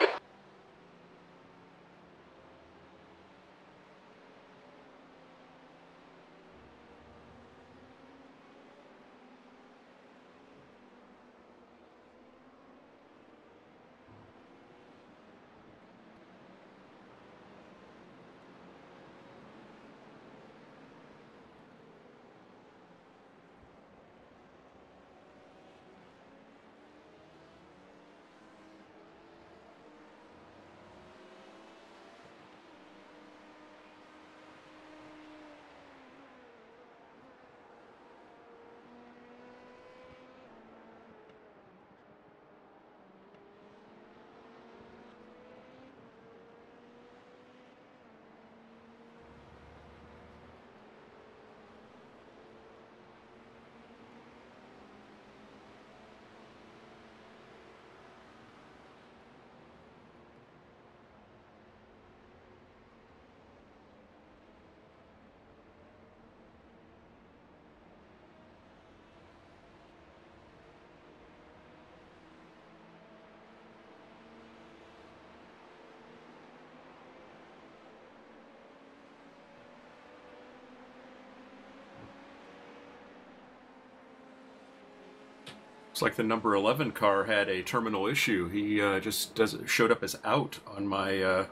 Looks like the number 11 car had a terminal issue. He uh, just does, showed up as out on my uh,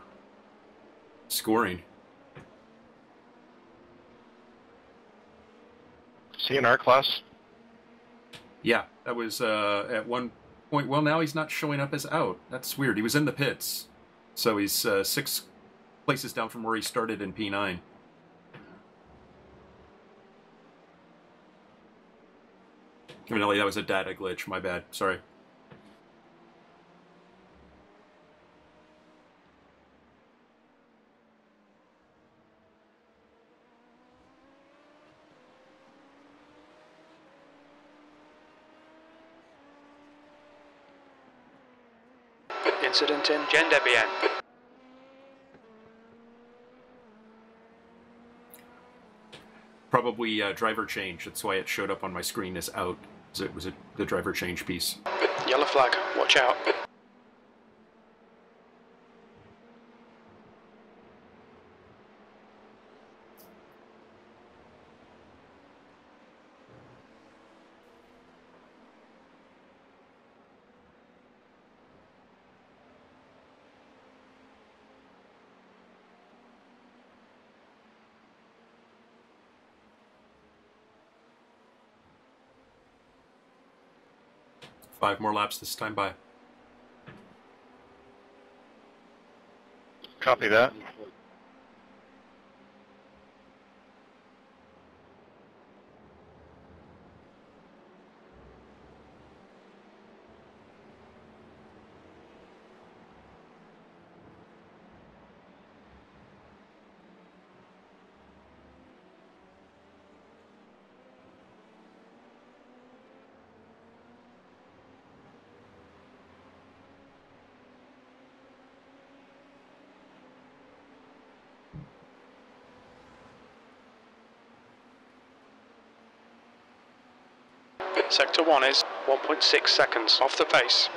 scoring. Our class? Yeah, that was uh, at one point. Well, now he's not showing up as out. That's weird. He was in the pits, so he's uh, six places down from where he started in P9. Evidently, that was a data glitch. My bad. Sorry. Incident in Gendebien. Probably uh, driver change. That's why it showed up on my screen as out. 'Cause It was a, the driver change piece. Yellow flag, watch out. Five more laps this time by. Copy that. Sector 1 is 1.6 seconds off the pace.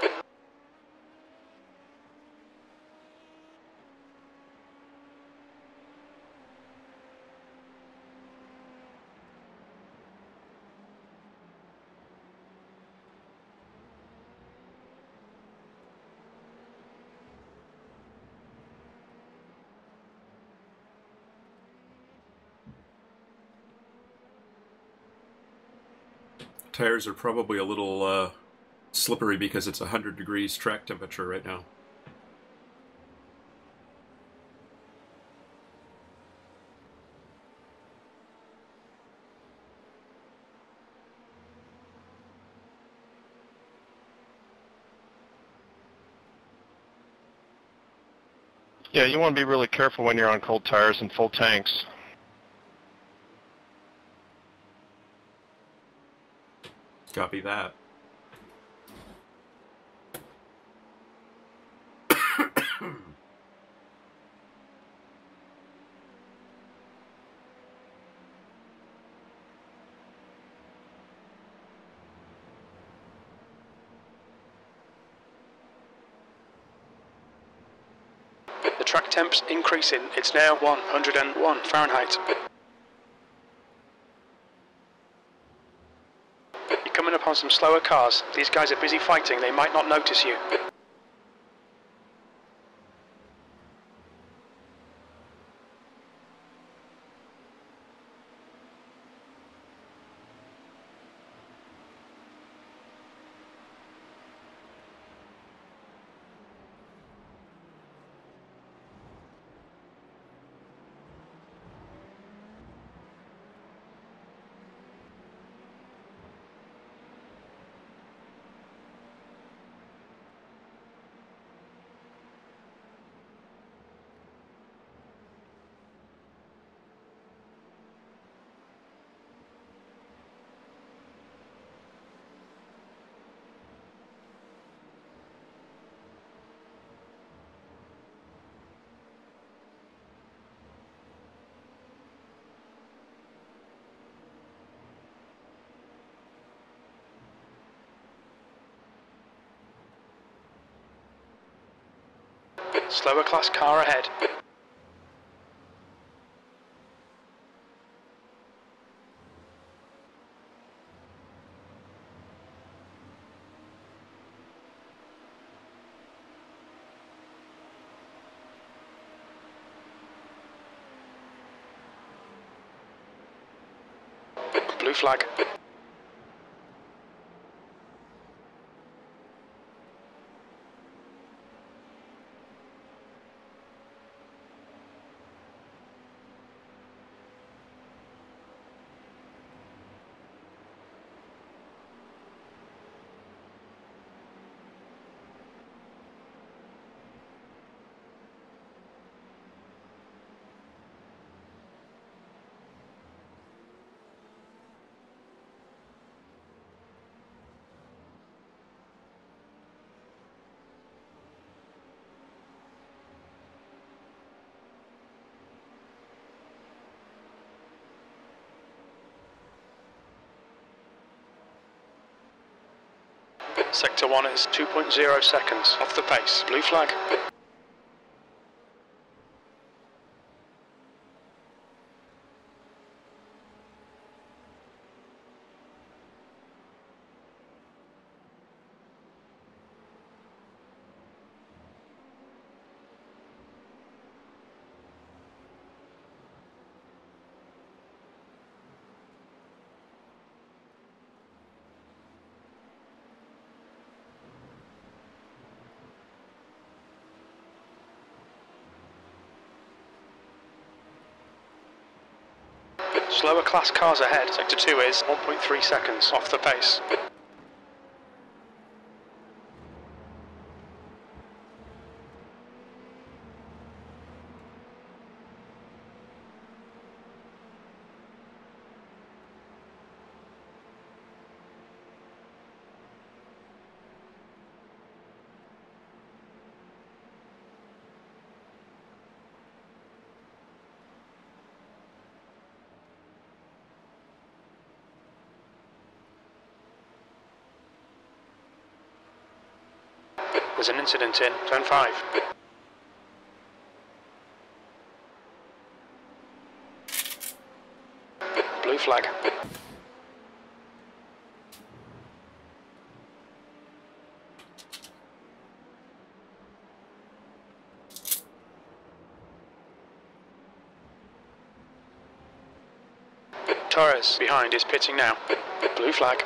Tires are probably a little uh, slippery because it's 100 degrees track temperature right now. Yeah, you want to be really careful when you're on cold tires and full tanks. Copy that. The track temp's increasing. It's now 101 Fahrenheit. Upon some slower cars. These guys are busy fighting. They might not notice you. Slower class car ahead. Blue flag. Sector 1 is 2.0 seconds off the pace. Blue flag. Slower class cars ahead. Sector 2 is 1.3 seconds off the pace. There's an incident in turn 5. Blue flag. Torres behind is pitting now. Blue flag.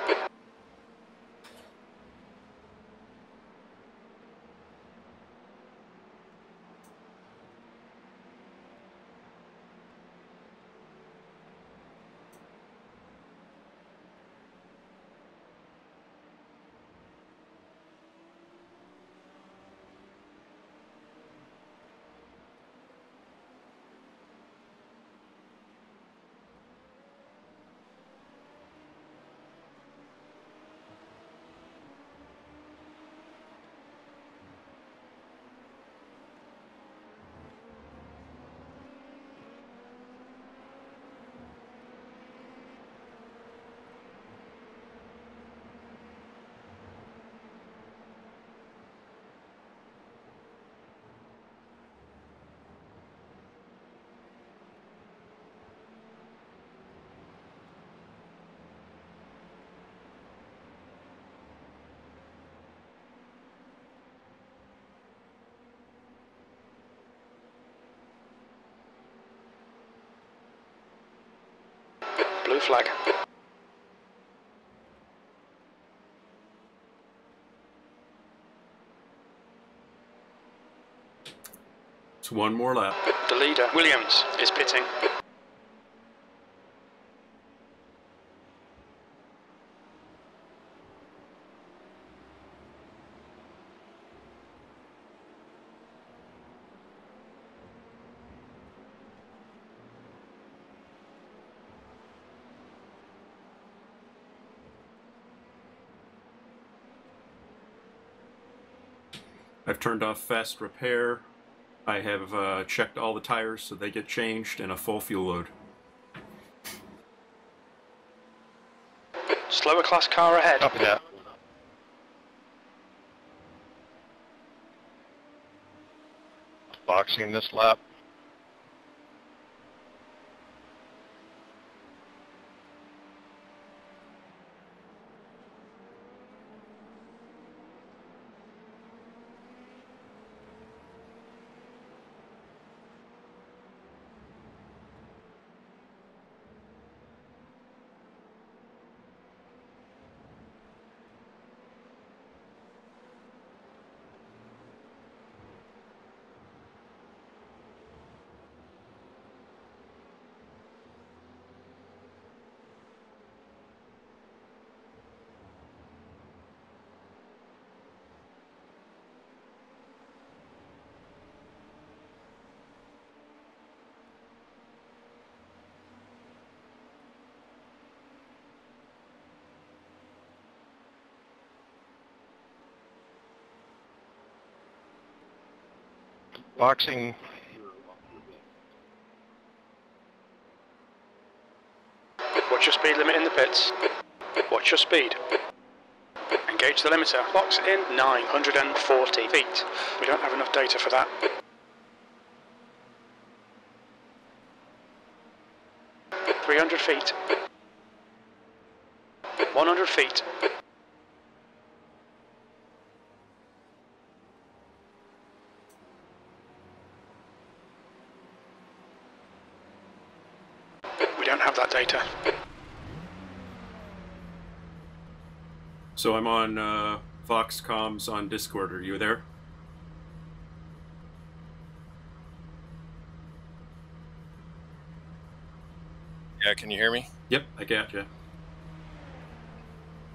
Blue flag. It's one more lap. The leader, Williams, is pitting. I've turned off fast repair. I have uh, checked all the tires so they get changed and a full fuel load. Slower class car ahead. Copy that. Boxing this lap. Boxing. Watch your speed limit in the pits. Watch your speed. Engage the limiter. Clock's in 940 feet. We don't have enough data for that. Three hundred feet. One hundred feet. We don't have that data. So I'm on uh, Fox Comms on Discord. Are you there? Yeah, can you hear me? Yep, I got you.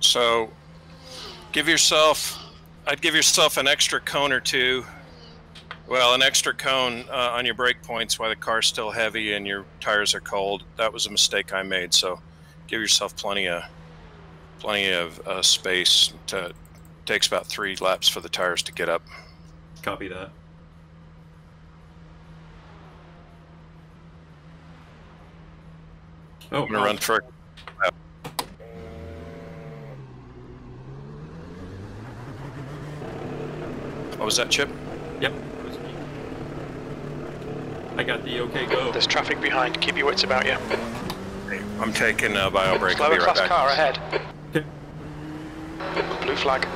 So, give yourself, I'd give yourself an extra cone or two. Well, an extra cone uh, on your brake points while the car's still heavy and your tires are cold. That was a mistake I made. So, give yourself plenty of plenty of uh, space. To takes about three laps for the tires to get up. Copy that. Oh, I'm gonna run for. What was that, Chip? Yep. I got the okay go. There's traffic behind. Keep your wits about you. I'm taking a bio break. I'll Slower be right class back. car ahead. Blue flag.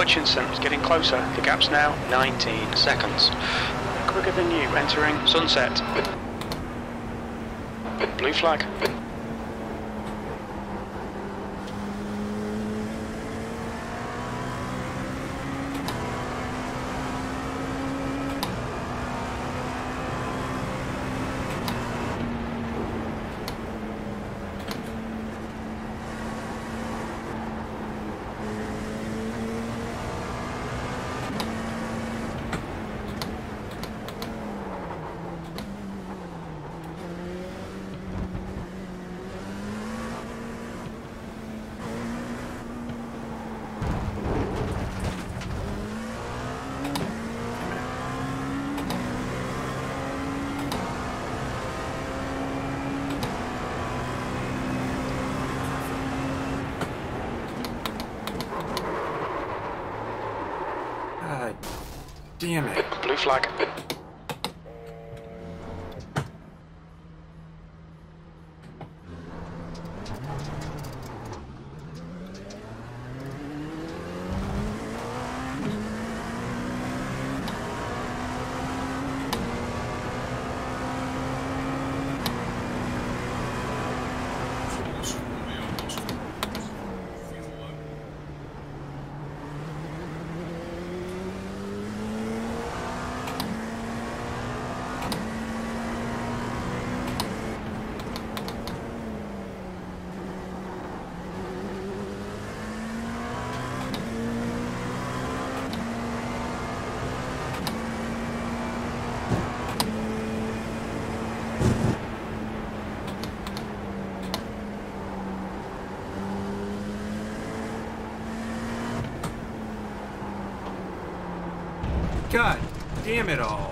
Hutchinson is getting closer. The gap's now 19 seconds. Quicker than you entering sunset. Blue flag. God damn it. God damn it all.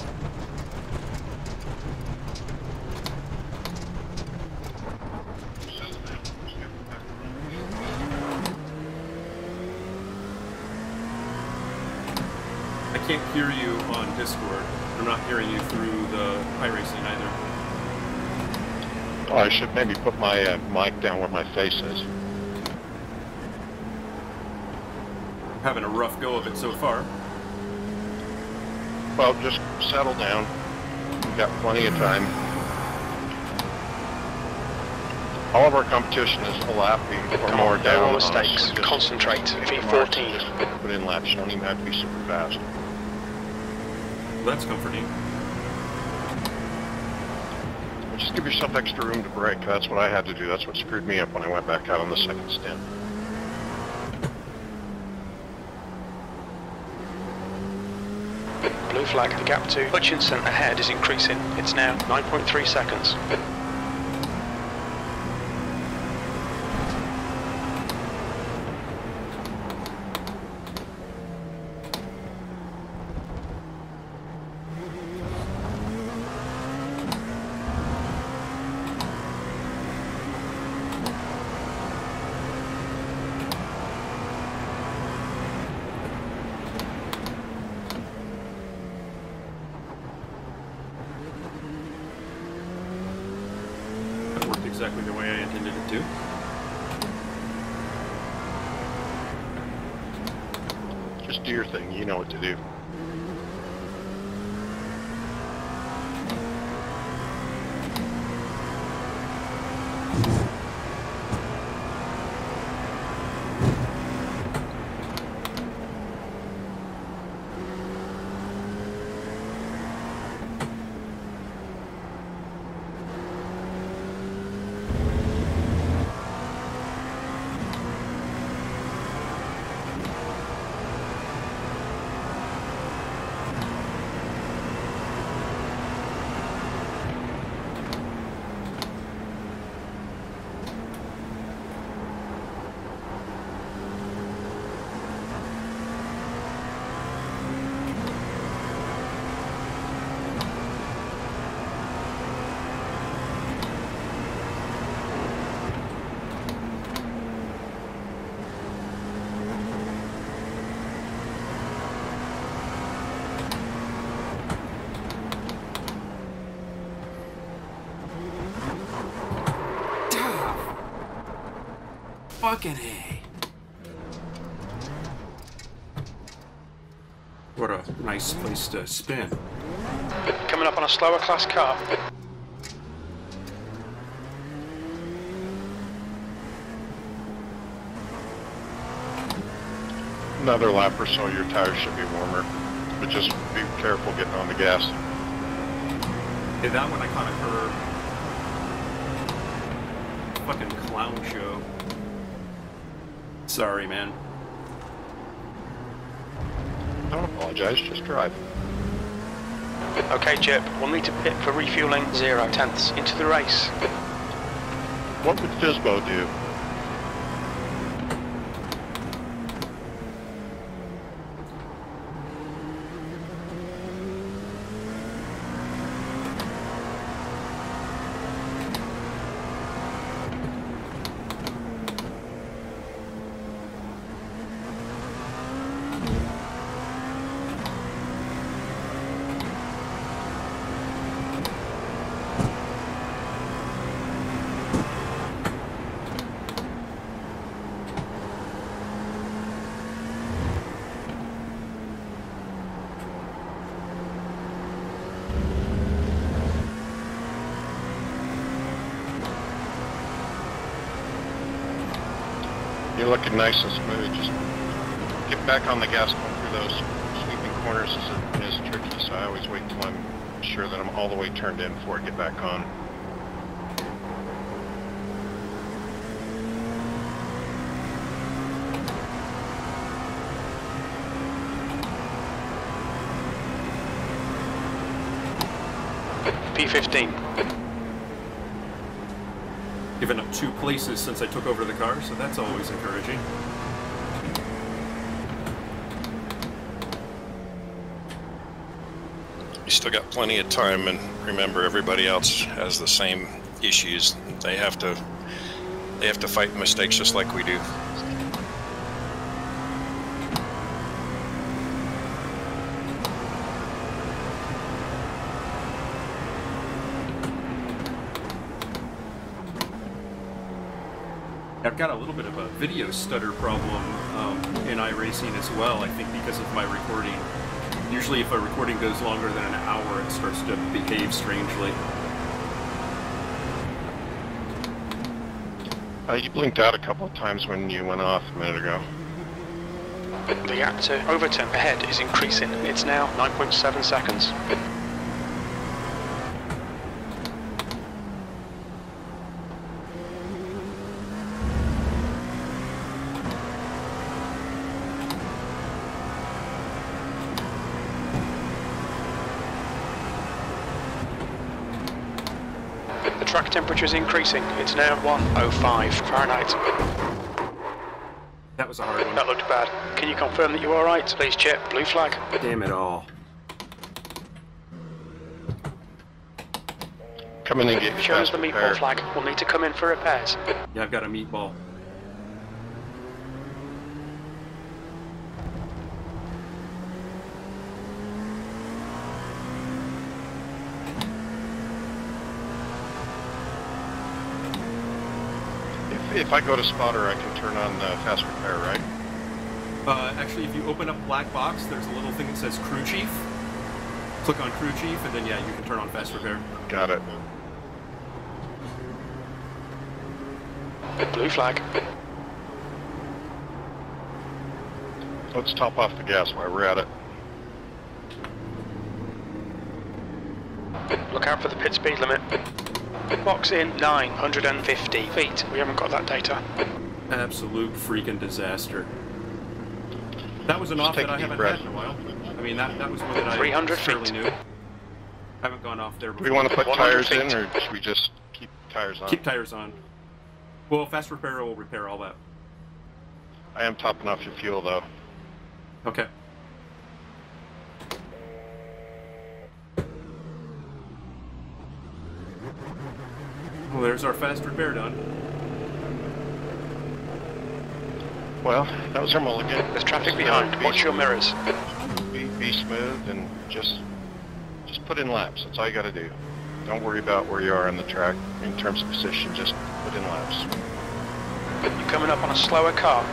I can't hear you on Discord. I'm not hearing you through the iRacing either. I should maybe put my uh, mic down where my face is. I'm having a rough go of it so far. Well, just settle down. We've got plenty of time. All of our competition is a lap or more No down. more on us, mistakes. just Concentrate. take the marks and V14. Just put in laps. You don't even have to be super fast. Well, that's comforting. Just give yourself extra room to brake. That's what I had to do. That's what screwed me up when I went back out on the second stint. Blue flag. The gap to Hutchinson ahead is increasing. It's now 9.3 seconds. That worked exactly the way I intended it to. Just do your thing. You know what to do. Fucking A. What a nice place to spin. Coming up on a slower class car. Another lap or so, your tires should be warmer. But just be careful getting on the gas. Hey, that one I kind of heard. Fucking clown show. Sorry, man. Don't apologize, just drive. Okay, Chip. We'll need to pit for refueling. Zero tenths into the race. What would Fisbo do? You're looking nice and smooth. Just get back on the gas going through those sweeping corners is, is tricky, so I always wait till I'm sure that I'm all the way turned in before I get back on. P15. Given up two places since I took over the car, so that's always encouraging. You still got plenty of time, and remember, everybody else has the same issues. They have to they have to fight mistakes just like we do. Got a little bit of a video stutter problem um, in iRacing as well, I think because of my recording. Usually if a recording goes longer than an hour, it starts to behave strangely. Uh, you blinked out a couple of times when you went off a minute ago. The gap to Overton ahead is increasing. It's now 9.7 seconds. The track temperature is increasing. It's now 105 Fahrenheit. That was a hard one. That looked bad. Can you confirm that you're alright? Please check. Blue flag. Damn it all. Come in and get your Show us fast the meatball flag. We'll need to come in for repairs. Yeah, I've got a meatball. If, if I go to spotter, I can turn on uh, fast repair, right? Uh, actually, if you open up black box, there's a little thing that says crew chief. Click on crew chief, and then yeah, you can turn on fast repair. Got it. Blue flag. Let's top off the gas while we're at it. Look out for the pit speed limit. Box in 950 feet. We haven't got that data. Absolute freaking disaster. That was an Just off that a I deep haven't breath. had in a while. I mean, that, that was one that I 300 fairly feet. new. haven't gone off there Do we want to put 100 tires in, or should we just keep tires on? Keep tires on. Well, fast repair will repair all that. I am topping off your fuel, though. Okay. Well, there's our fast repair done. Well, that was our mulligan. There's traffic Just, behind. be- Watch your mirrors. Be, be smooth and just just put in laps. That's all you got to do. Don't worry about where you are on the track in terms of position. Just put in laps. You're coming up on a slower car.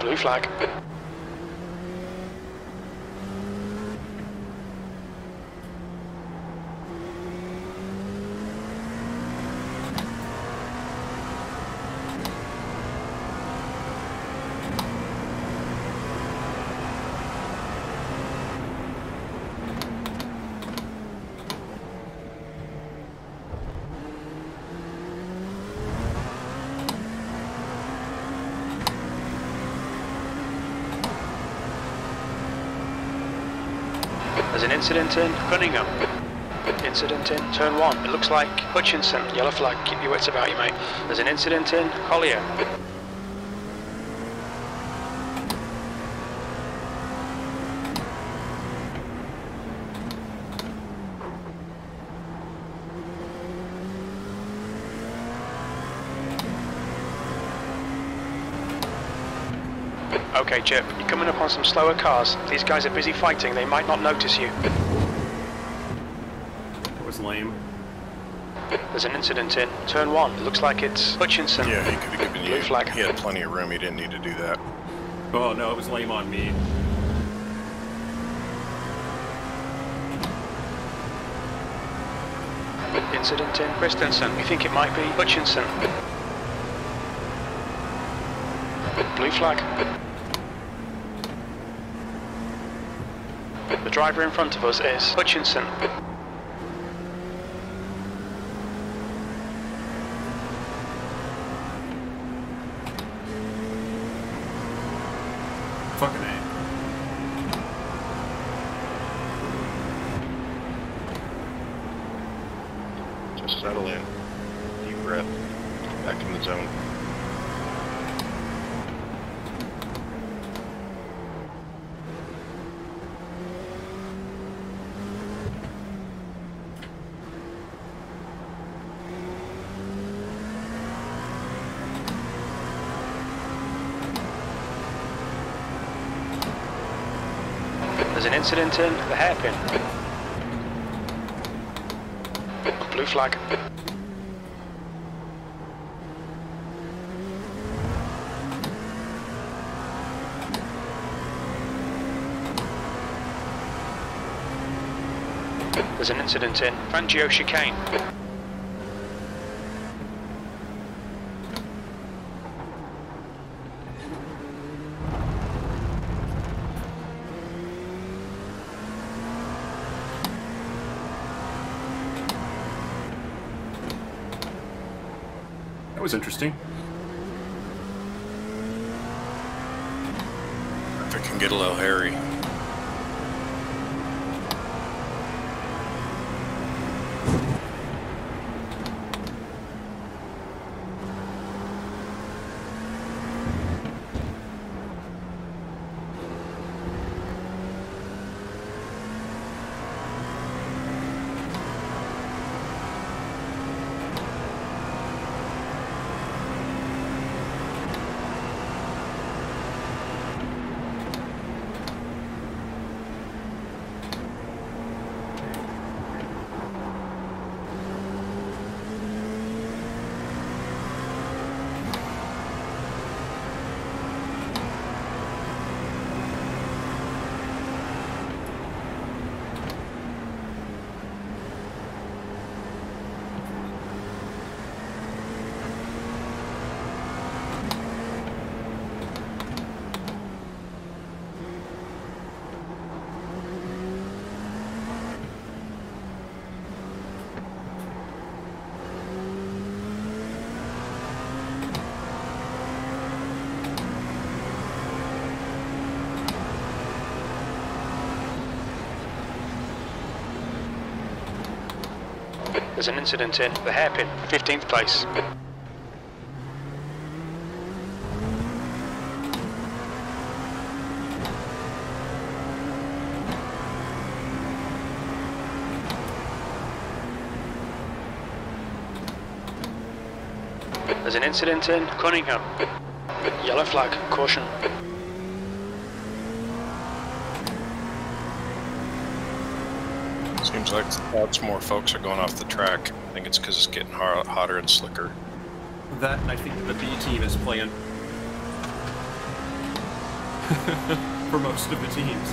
Blue flag. Incident in Cunningham. Incident in turn one. It looks like Hutchinson. Yellow flag. Keep your wits about you, mate. There's an incident in Collier. Okay, Chip, you're coming up on some slower cars. These guys are busy fighting. They might not notice you. That was lame. There's an incident in turn one. It looks like it's Hutchinson. Yeah, he could have given Blue flag. He had plenty of room. He didn't need to do that. Oh no, it was lame on me. Incident in Christensen. We think it might be Hutchinson. Blue flag. Driver in front of us is Hutchinson. Fucking A. Just settle in. Deep breath. Back in the zone. There's an incident in the hairpin. Blue flag. There's an incident in Fangio chicane. Was interesting. If it can get a little hairy. There's an incident in the hairpin, 15th place. There's an incident in Cunningham. Yellow flag, caution. Seems like lots more folks are going off the track. I think it's because it's getting hot, hotter and slicker. That, I think the B team is playing for most of the teams.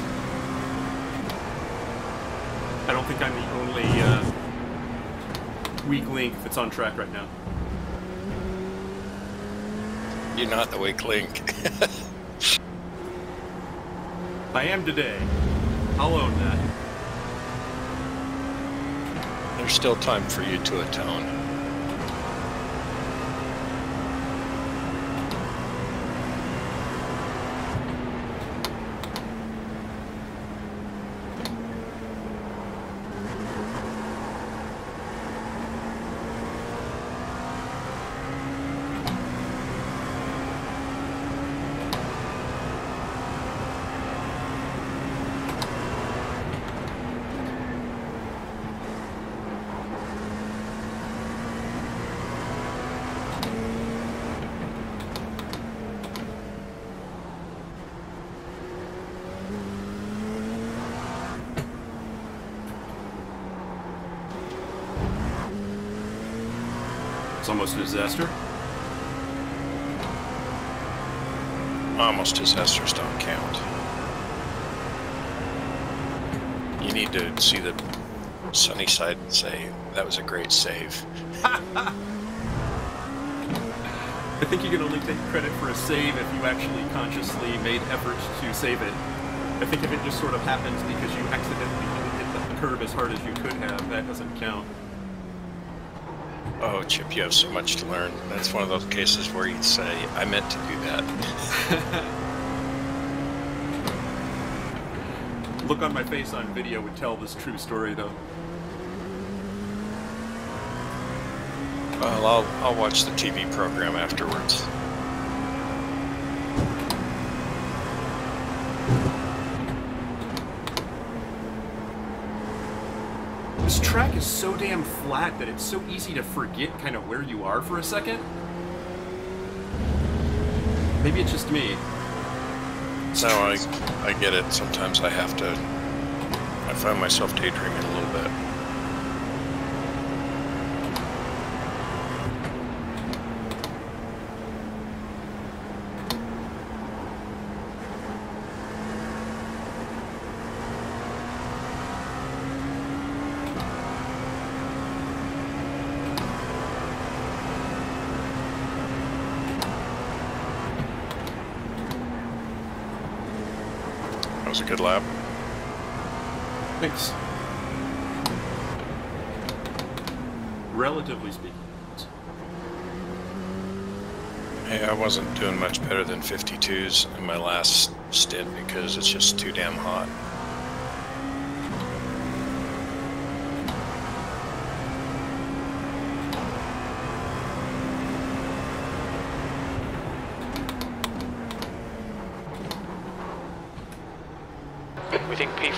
I don't think I'm the only uh, weak link that's on track right now. You're not the weak link. I am today. I'll own that. There's still time for you to atone. It's almost a disaster. Almost disasters don't count. You need to see the sunny side and say, that was a great save. I think you can only take credit for a save if you actually consciously made efforts to save it. I think if it just sort of happens because you accidentally hit the curb as hard as you could have, that doesn't count. Oh, Chip, you have so much to learn. That's one of those cases where you'd say, I meant to do that. Look on my face on video would tell this true story, though. Well, I'll, I'll watch the TV program afterwards. This track is so damn flat that it's so easy to forget kind of where you are for a second. Maybe it's just me. No, I, I get it. Sometimes I have to I find myself daydreaming a little bit. That was a good lap. Thanks. Relatively speaking. Hey, I wasn't doing much better than 52s in my last stint because it's just too damn hot.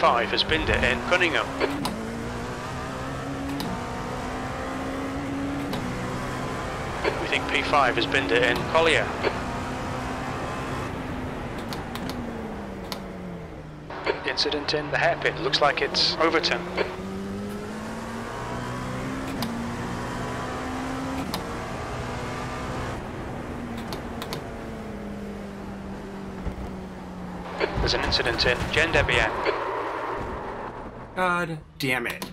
We think P5 has binned it in Cunningham. We think P5 has binned it in Collier. Incident in the hairpin. Looks like it's Overton. There's an incident in Gendebien. God damn it.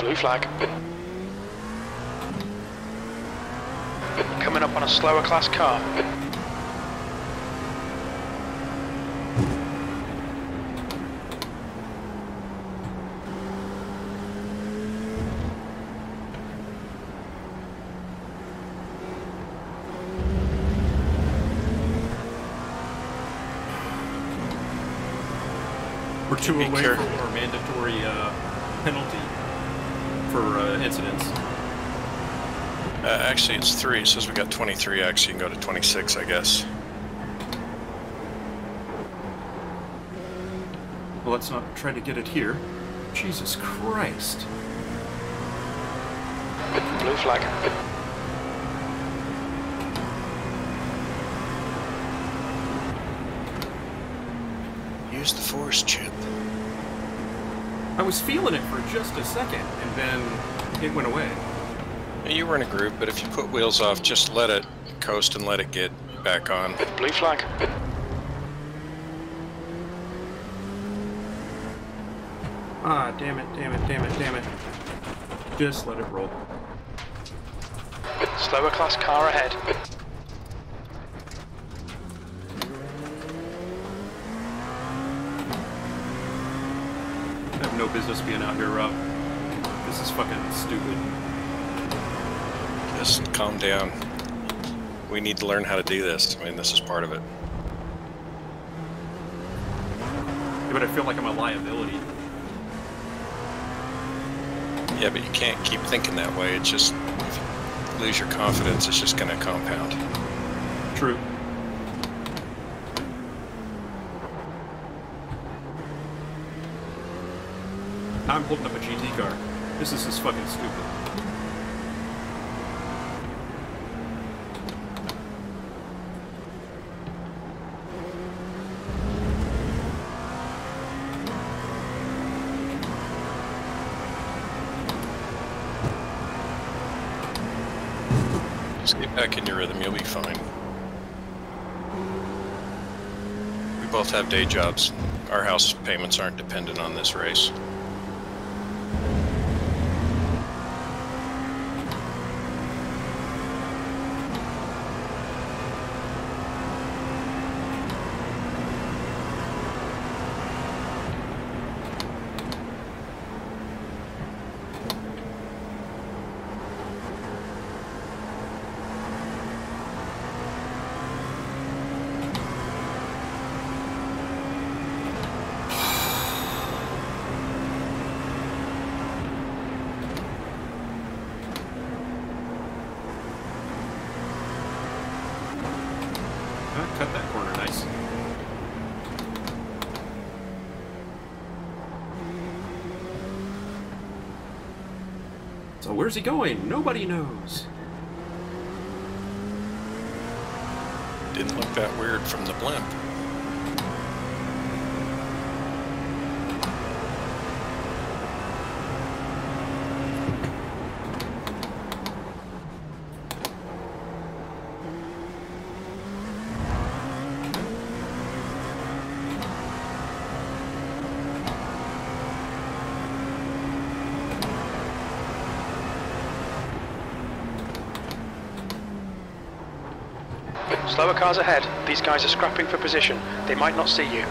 Blue flag. Coming up on a slower class car. Two Be away careful. from our mandatory uh, penalty for uh, incidents. Uh, actually, it's three. It says we got 23x. You can go to 26, I guess. Well, let's not try to get it here. Jesus Christ. Blue flag. Use the force chip. I was feeling it for just a second, and then it went away. You were in a group, but if you put wheels off, just let it coast and let it get back on. Blue flag. Ah, damn it, damn it, damn it, damn it. Just let it roll. Slower class car ahead. I have no business being out here, Rob. This is fucking stupid. Just calm down. We need to learn how to do this. I mean, this is part of it. Yeah, but I feel like I'm a liability. Yeah, but you can't keep thinking that way. It's just, if you lose your confidence, it's just going to compound. True. I'm holding up a GT car. This is just fucking stupid. Just get back in your rhythm. You'll be fine. We both have day jobs. Our house payments aren't dependent on this race. Where's he going? Nobody knows. Didn't look that weird from the blimp. Slower cars ahead. These guys are scrapping for position. They might not see you.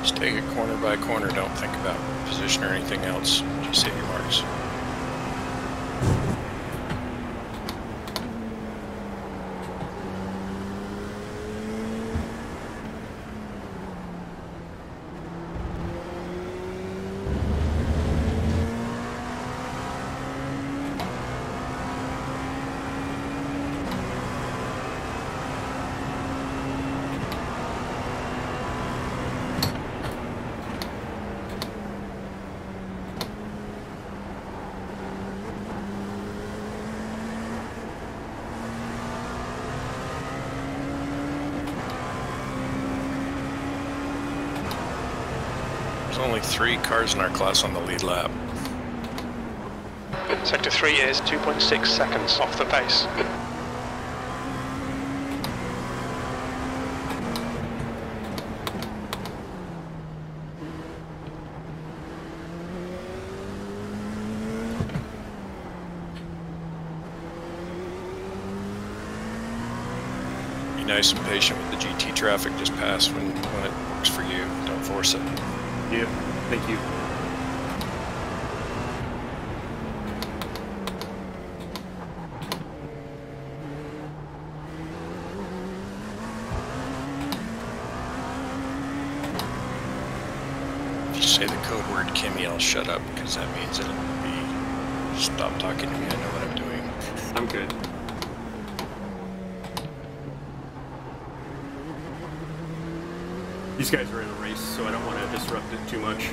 Just take it corner by corner. Don't think about position or anything else. Just hit your marks. There's only three cars in our class on the lead lap. Sector 3 is 2.6 seconds off the pace. Be nice and patient with the GT traffic. Just pass when, when it works for you. Don't force it. Yeah, thank you. If you say the code word Kimmy, I'll shut up because that means it'll be stop talking to me. I know what I'm doing. I'm good. These guys are in a race, so I don't want to disrupt it too much.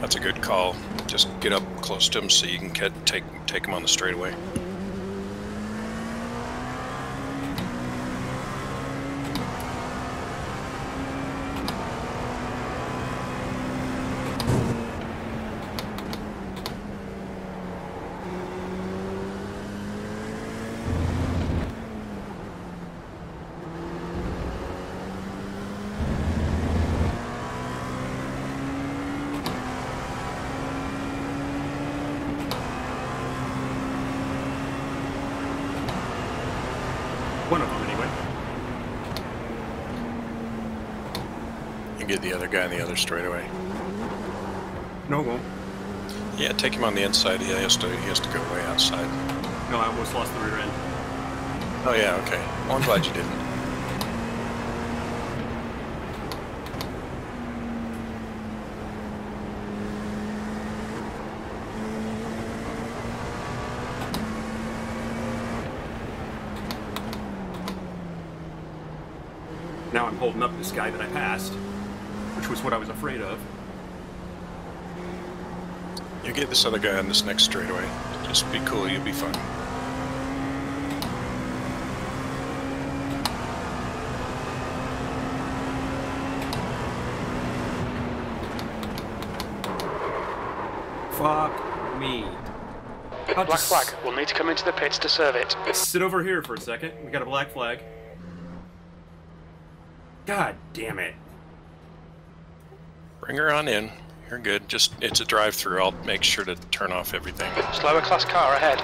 That's a good call. Just get up close to him so you can take take him on the straightaway. One of them, anyway. And get the other guy on the other straightaway. No, won't. Yeah, take him on the inside. He has to he has to go way outside. No, I almost lost the rear end. Oh yeah, okay. Well, I'm glad you didn't. Now I'm holding up this guy that I passed, which was what I was afraid of. You get this other guy on this next straightaway. Just be cool. You'll be fine. Fuck me. I'll Black flag. We'll need to come into the pits to serve it. Sit over here for a second. We got a black flag. God damn it. Bring her on in. You're good. Just it's a drive-through. I'll make sure to turn off everything. Slower class car ahead.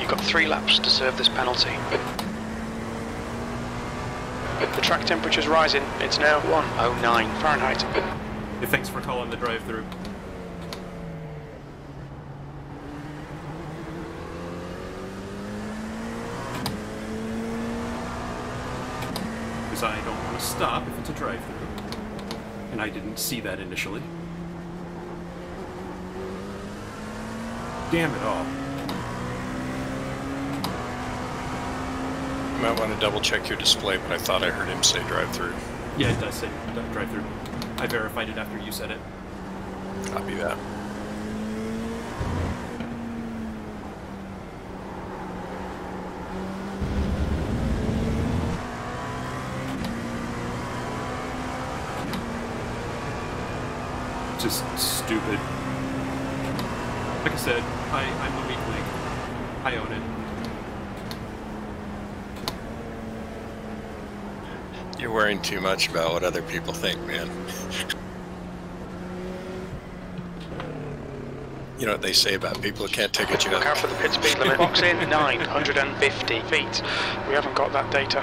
You've got three laps to serve this penalty. The track temperature's rising. It's now 109 Fahrenheit. Hey, thanks for calling the drive-through. stop if it's a drive-through. And I didn't see that initially. Damn it all. You might want to double check your display, but I thought I heard him say drive-through. Yeah, it does say drive-through. I verified it after you said it. Copy that. Worrying too much about what other people think, man. you know what they say about people who can't take a Look joke. out for the pit speed limit. Box in 950 feet. We haven't got that data.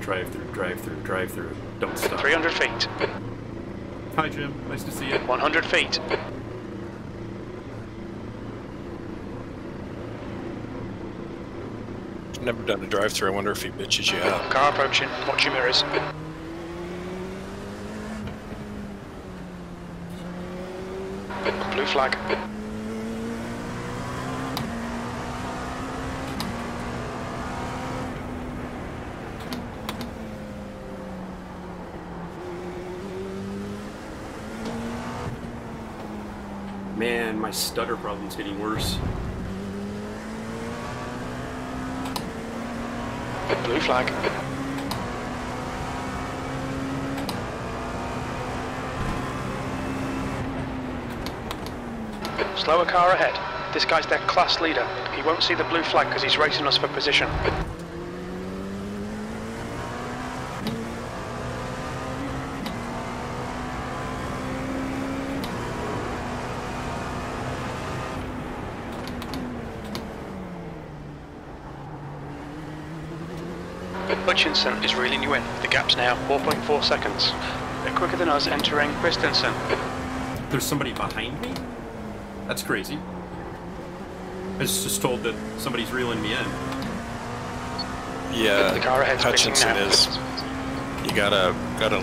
Drive through, drive through, drive through. Don't stop. 300 feet. Hi, Jim. Nice to see you. 100 feet. Never done a drive through. I wonder if he bitches you out. Car approaching. Watch your mirrors. Blue flag. Man, my stutter problem's getting worse. Blue flag. Slower car ahead. This guy's their class leader. He won't see the blue flag because he's racing us for position. Hutchinson is reeling you in. The gap's now 4.4 seconds. They're quicker than us entering Christensen. There's somebody behind me? That's crazy. I was just told that somebody's reeling me in. Yeah, The car ahead's Hutchinson is. You got a got a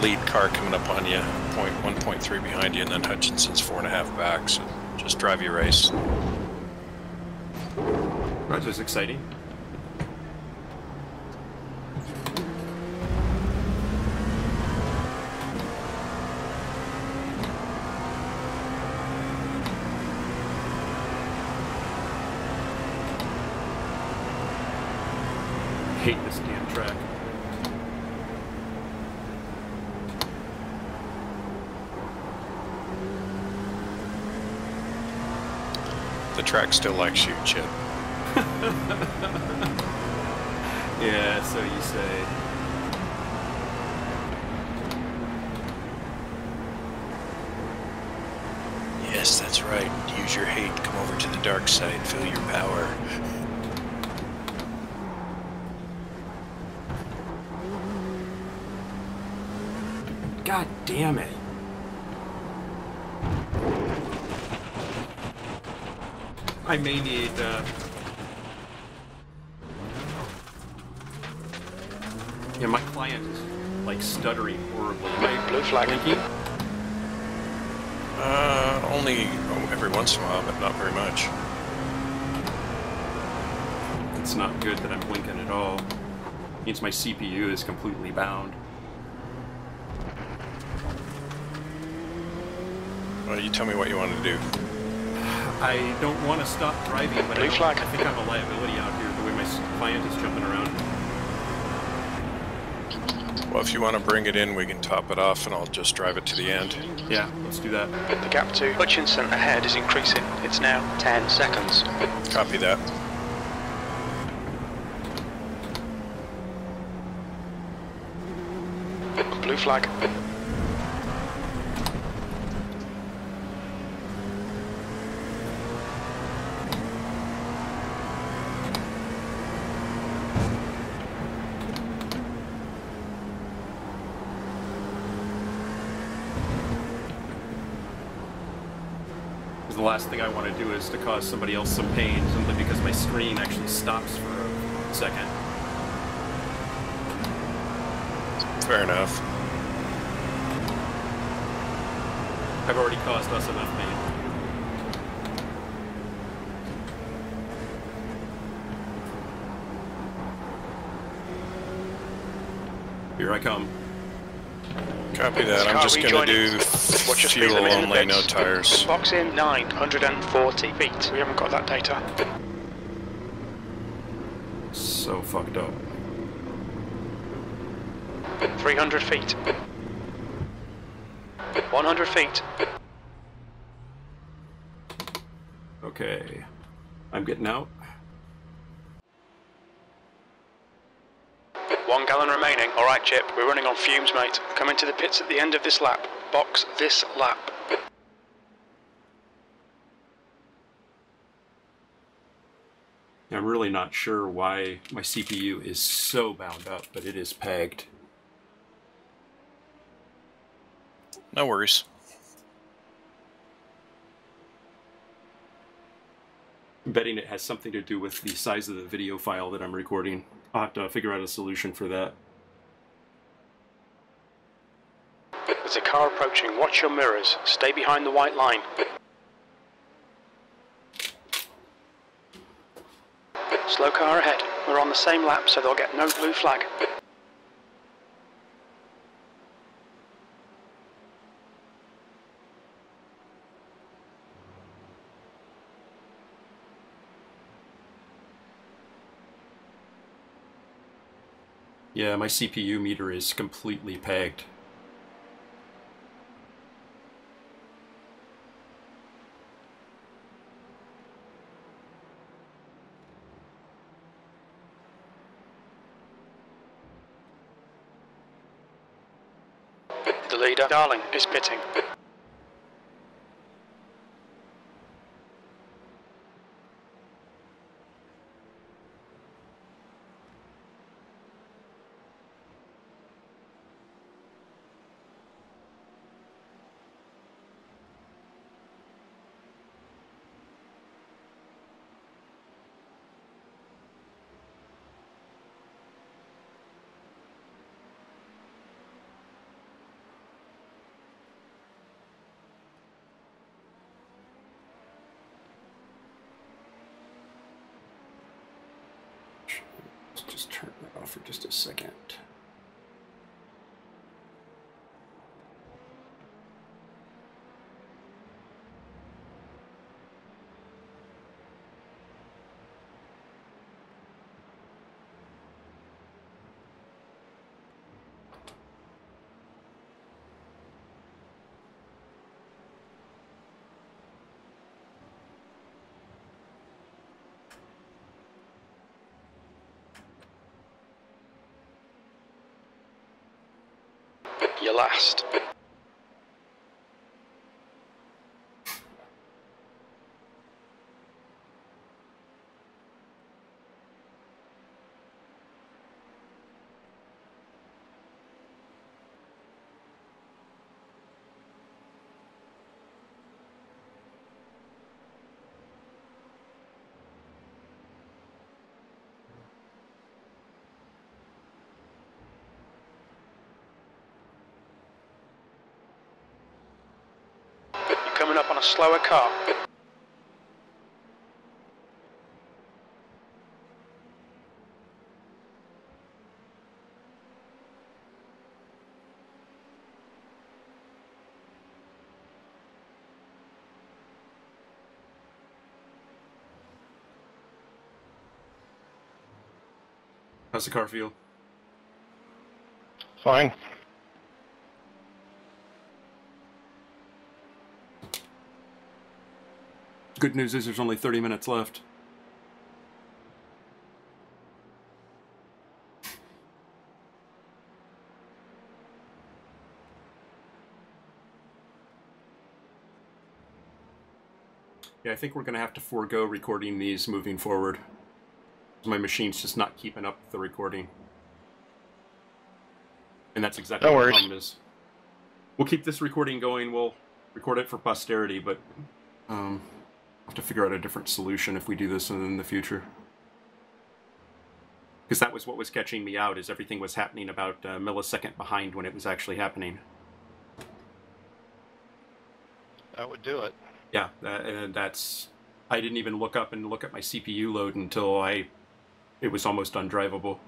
lead car coming up on you, point one point three behind you, and then Hutchinson's four and a half back. So just drive your race. That was exciting. hate this damn track. The track still likes you, Chip. Yeah, so you say. Yes, that's right. Use your hate. Come over to the dark side. Feel your power. God damn it. I may need, uh... Yeah, my client is, like, stuttering horribly. Am Blue flag. blinking? Uh, only oh, every once in a while, but not very much. It's not good that I'm blinking at all. It Means my CPU is completely bound. Well, you tell me what you want to do. I don't want to stop driving, but I, flag. I think I'm a liability out here, the way my client is jumping around. Well, if you want to bring it in, we can top it off, and I'll just drive it to the end. Yeah, let's do that. The gap to Hutchinson ahead is increasing. It's now 10 seconds. Copy that. Blue flag. To do is to cause somebody else some pain simply because my screen actually stops for a second. Fair enough. I've already caused us enough pain. Here I come. Copy that. I'm just gonna do Watch your speed fuel in the only, no tires. Box in 940 feet. We haven't got that data. So fucked up. 300 feet. 100 feet. Okay. I'm getting out. One gallon remaining. All right, Chip. We're running on fumes, mate. Come into the pits at the end of this lap. Box this lap. I'm really not sure why my CPU is so bound up, but it is pegged. No worries. I'm betting it has something to do with the size of the video file that I'm recording. I'll have to figure out a solution for that. A car approaching. Watch your mirrors. Stay behind the white line. Slow car ahead. We're on the same lap, so they'll get no blue flag. Yeah, my CPU meter is completely pegged. The leader, Darling, is pitting. Let's just turn that off for just a second. You're last. Coming up on a slower car. How's the car feel? Fine. Good news is there's only 30 minutes left. Yeah, I think we're going to have to forego recording these moving forward. My machine's just not keeping up with the recording. And that's exactly No what the problem is. We'll keep this recording going. We'll record it for posterity, but um, have to figure out a different solution if we do this in the future. Because that was what was catching me out, is everything was happening about a millisecond behind when it was actually happening. That would do it. Yeah, that, and that's. I didn't even look up and look at my CPU load until I. It was almost undrivable.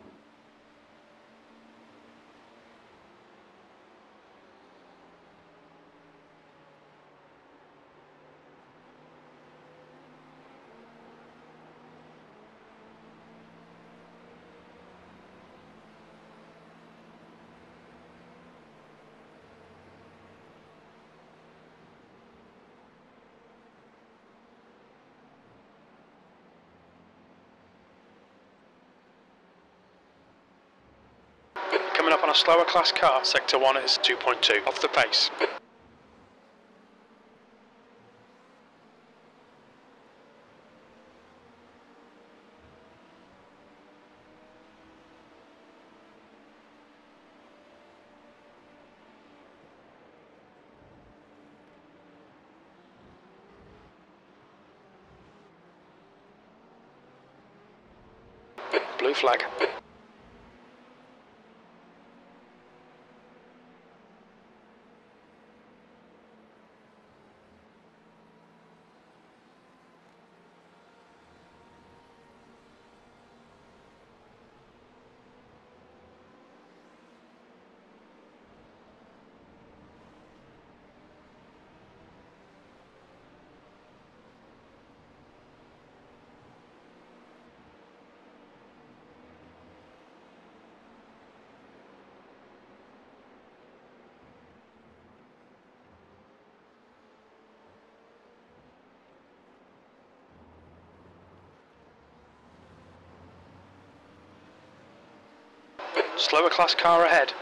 Slower class car, sector 1 is 2.2, off the pace. Blue flag. Slower class car ahead.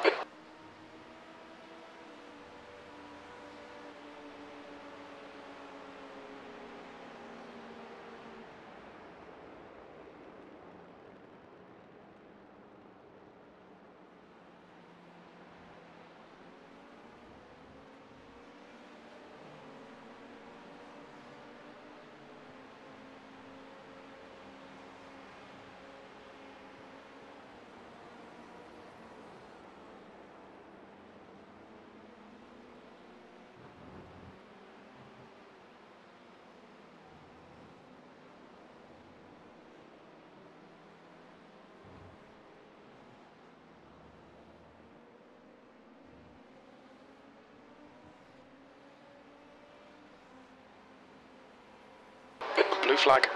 Blue flag.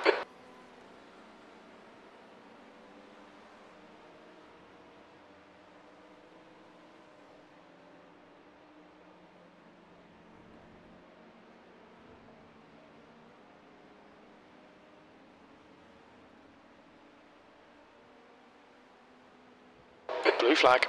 Blue flag.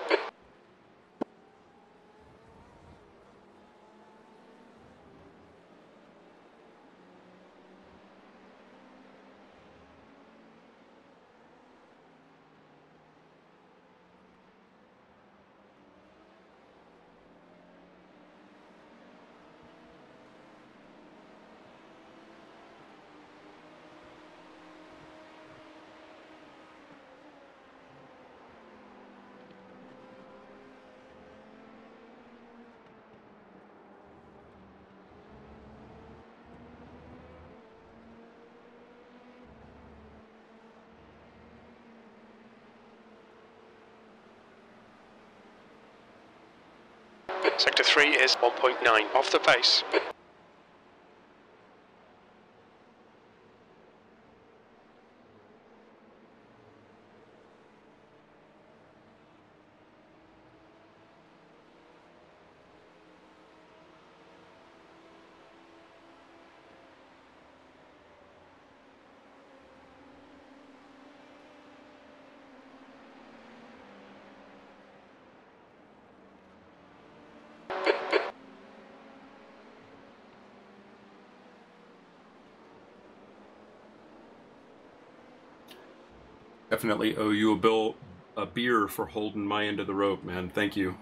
Sector 3 is 1.9, off the pace. Definitely owe you a bill, a beer for holding my end of the rope, man. Thank you.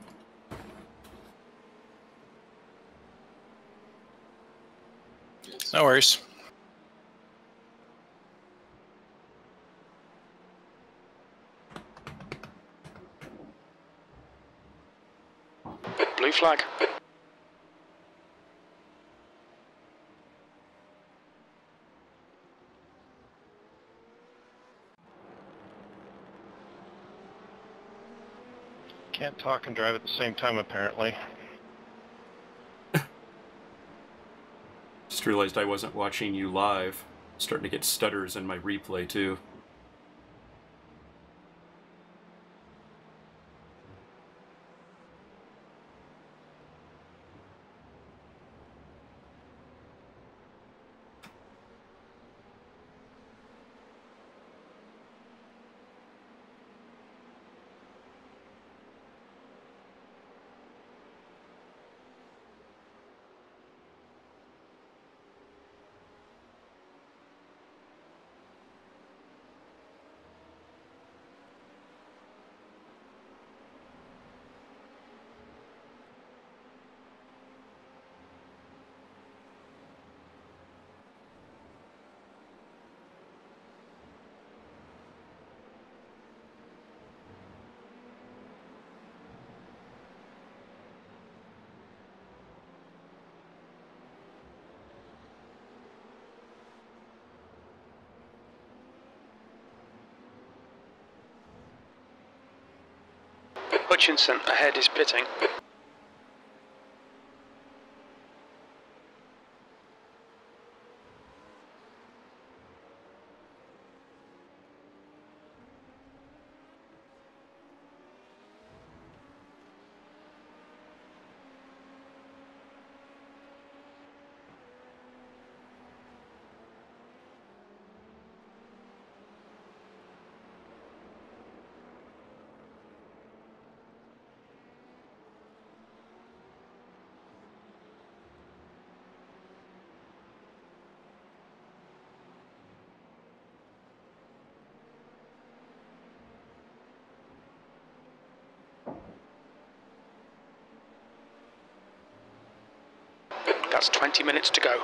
No worries. flag. Can't talk and drive at the same time, apparently. Just realized I wasn't watching you live. Starting to get stutters in my replay, too. Hutchinson ahead is pitting. That's 20 minutes to go.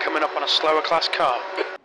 Coming up on a slower class car.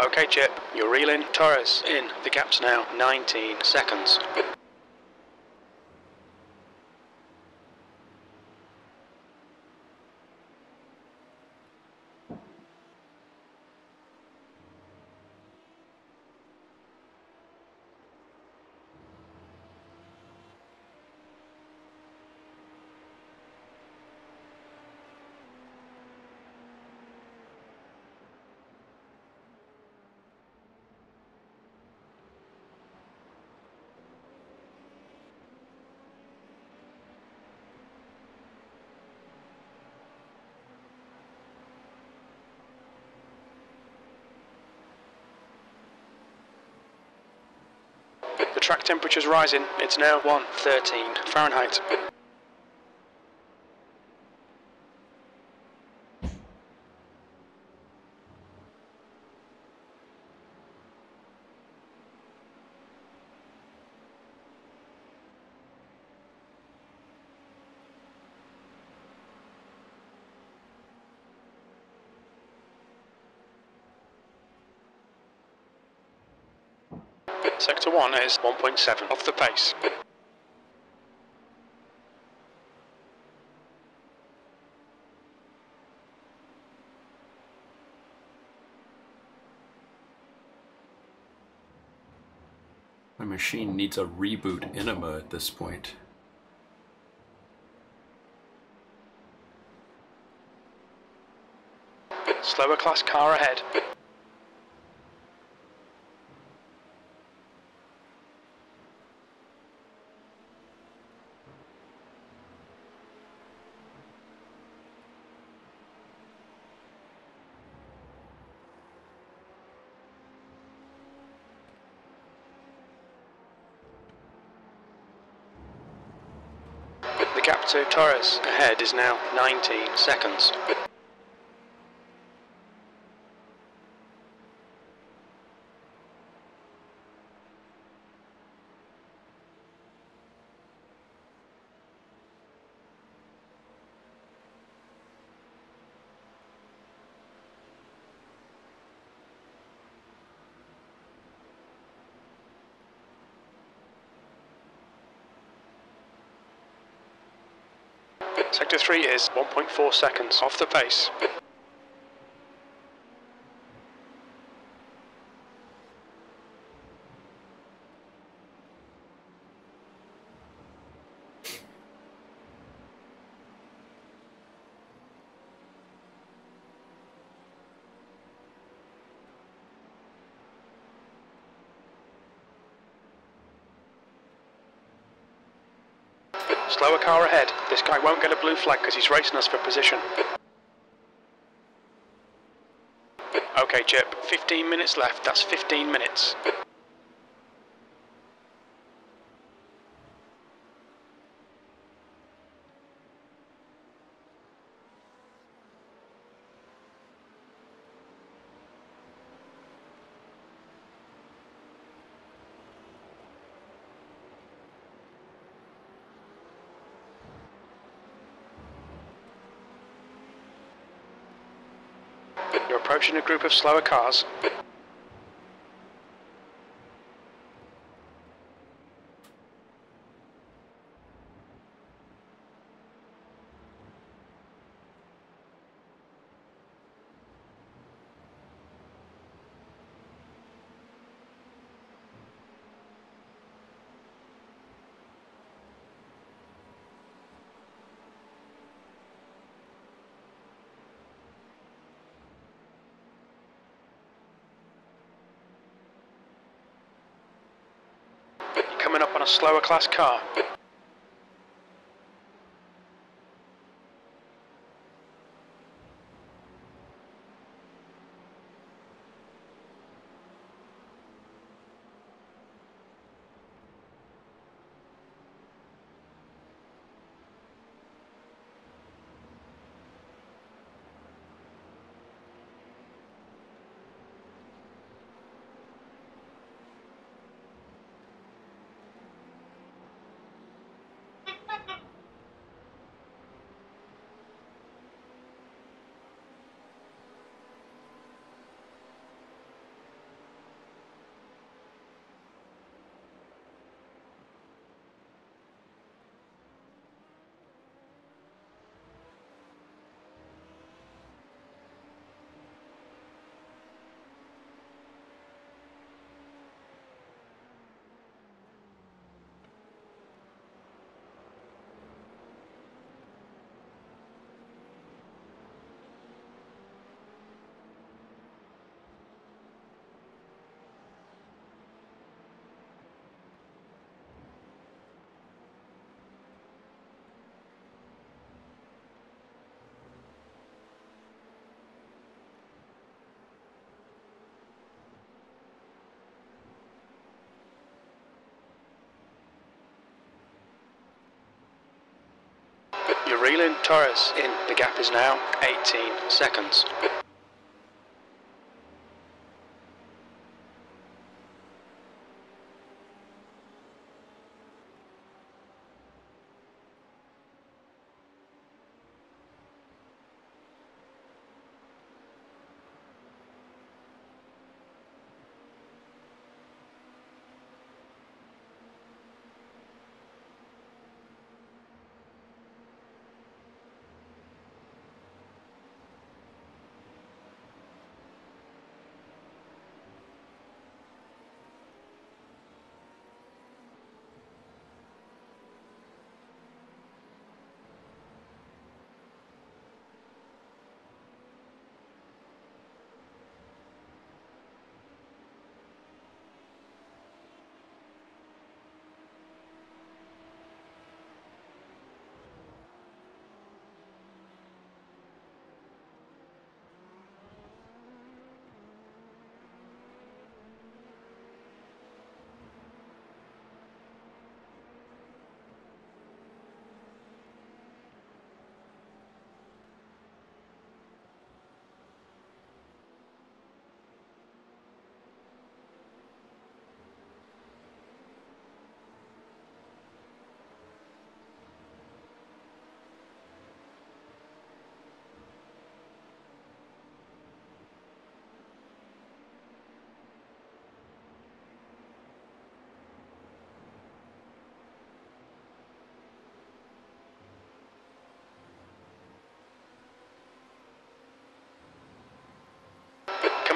Okay, Chip, you're reeling. Torres in. The gap's now 19 seconds. The track temperature's rising. It's now 113 Fahrenheit. 1 is 1.7 off the pace. My machine needs a reboot enema at this point. Slower class car ahead. Torres ahead is now 19 seconds. 3 is 1.4 seconds off the pace. Slower car ahead. This guy won't get a blue flag because he's racing us for position. Okay, Chip. 15 minutes left. That's 15 minutes. You're approaching a group of slower cars. You're coming up on a slower class car. Reeling Torres in. The gap is now 18 seconds.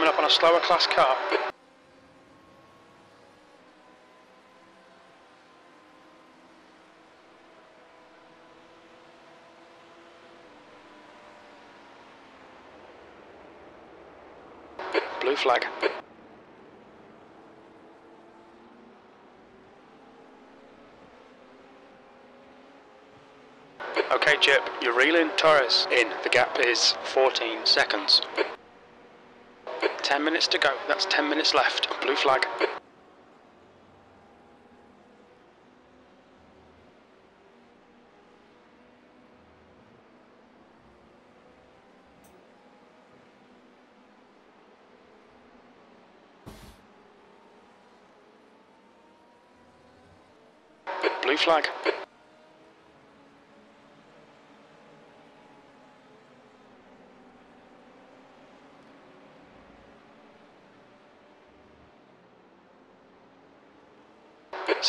Coming up on a slower class car. Blue flag. Okay, Chip, you're reeling Torres in. The gap is 14 seconds. 10 minutes to go. That's 10 minutes left. Blue flag. Blue flag.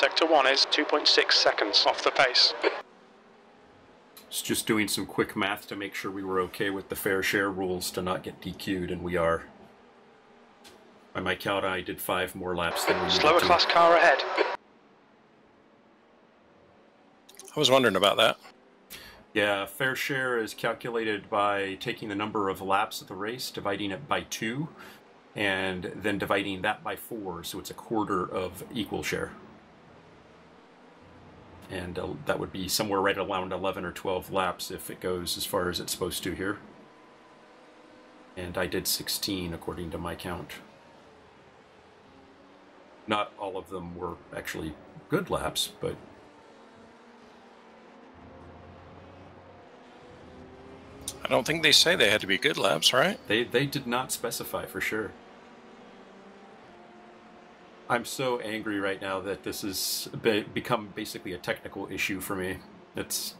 Sector 1 is 2.6 seconds off the pace. It's just doing some quick math to make sure we were okay with the fair share rules to not get DQ'd, and we are. By my count, I did five more laps than we needed Slower to. class car ahead. I was wondering about that. Yeah, fair share is calculated by taking the number of laps of the race, dividing it by two, and then dividing that by four, so it's a quarter of equal share. And uh, that would be somewhere right around 11 or 12 laps if it goes as far as it's supposed to here. And I did 16 according to my count. Not all of them were actually good laps, but I don't think they say they had to be good laps, right? They they did not specify for sure. I'm so angry right now that this has be- become basically a technical issue for me. It's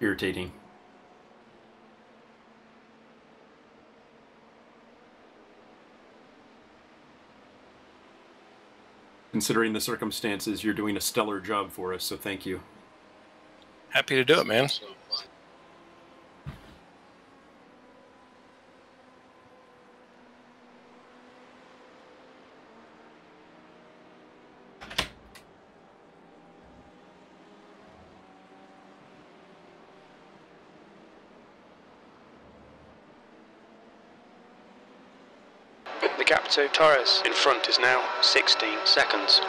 irritating. Considering the circumstances, you're doing a stellar job for us, so thank you. Happy to do it, man. The gap to Torres in front is now 16 seconds.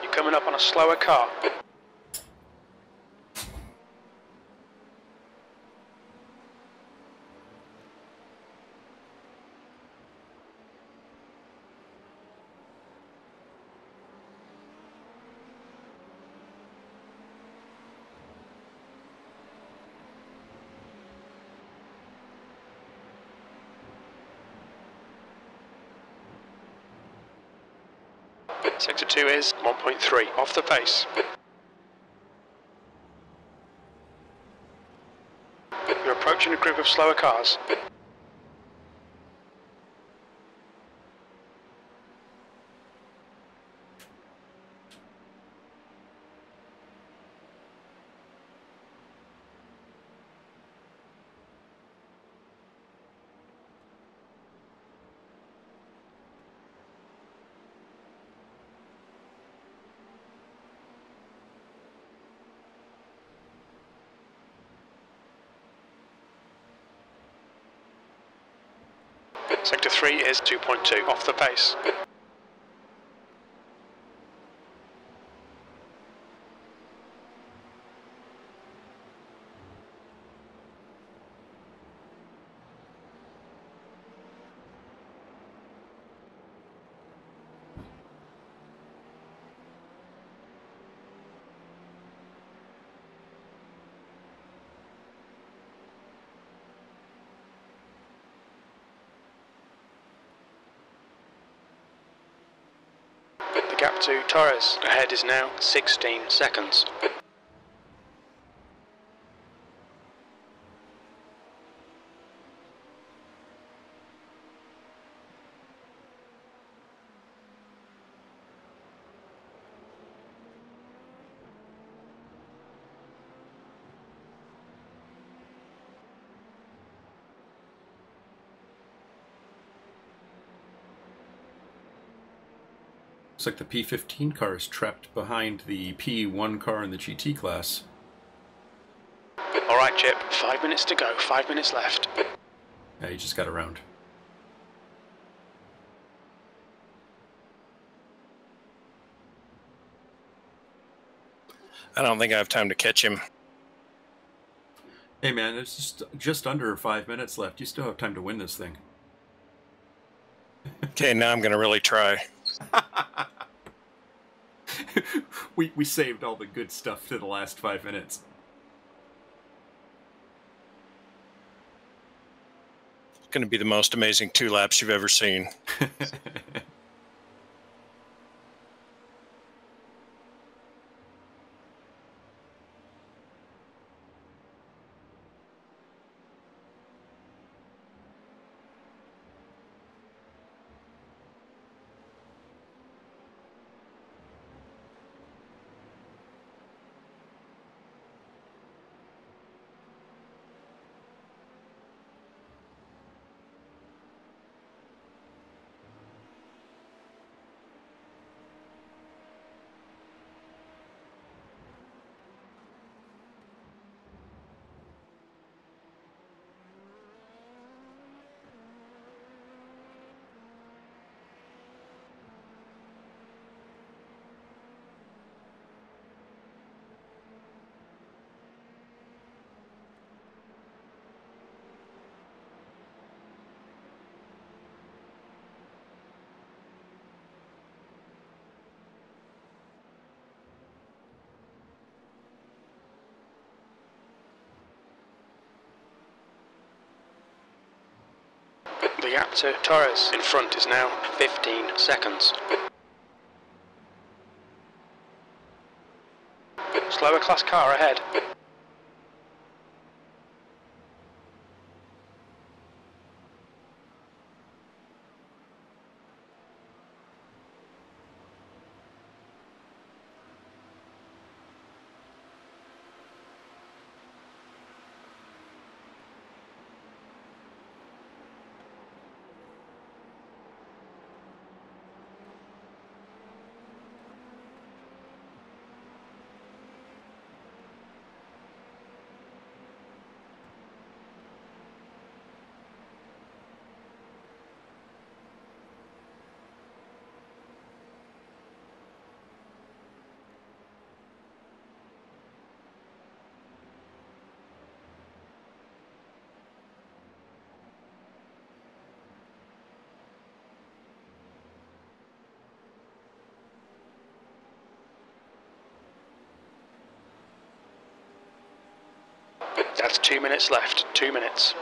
You're coming up on a slower car. Sector 2 is 1.3 off the pace. You're approaching a group of slower cars. 3 is 2.2 off the pace. The gap to Torres ahead is now 16 seconds. Looks like the P15 car is trapped behind the P1 car in the GT class. All right, Chip. Five minutes to go. Five minutes left. Yeah, you just got around. I don't think I have time to catch him. Hey man, it's just just under five minutes left. You still have time to win this thing. Okay, now I'm going to really try. we we saved all the good stuff to the last five minutes. It's going to be the most amazing two laps you've ever seen. To Torres in front is now 15 seconds. Slower class car ahead. That's two minutes left. Two minutes.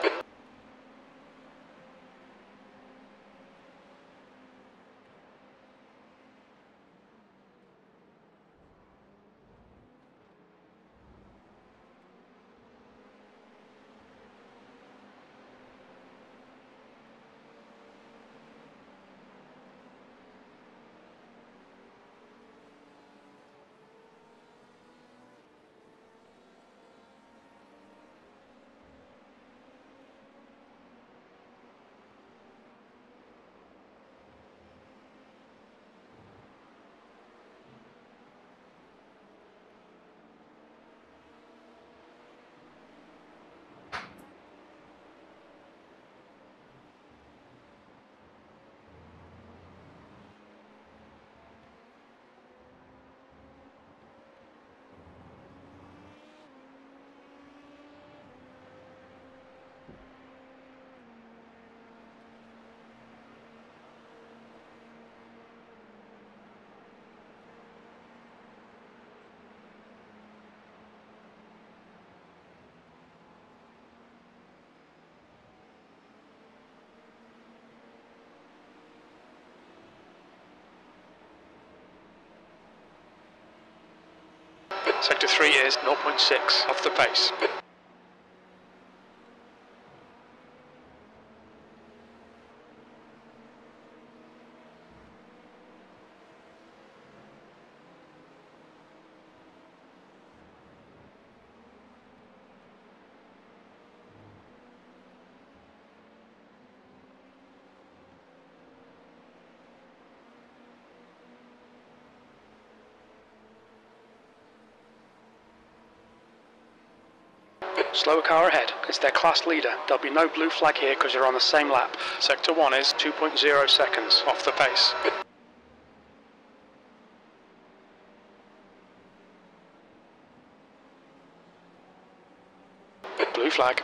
Sector 3 is 0.6 off the pace. Slower car ahead. It's their class leader. There'll be no blue flag here because you're on the same lap. Sector 1 is 2.0 seconds off the pace. Blue flag.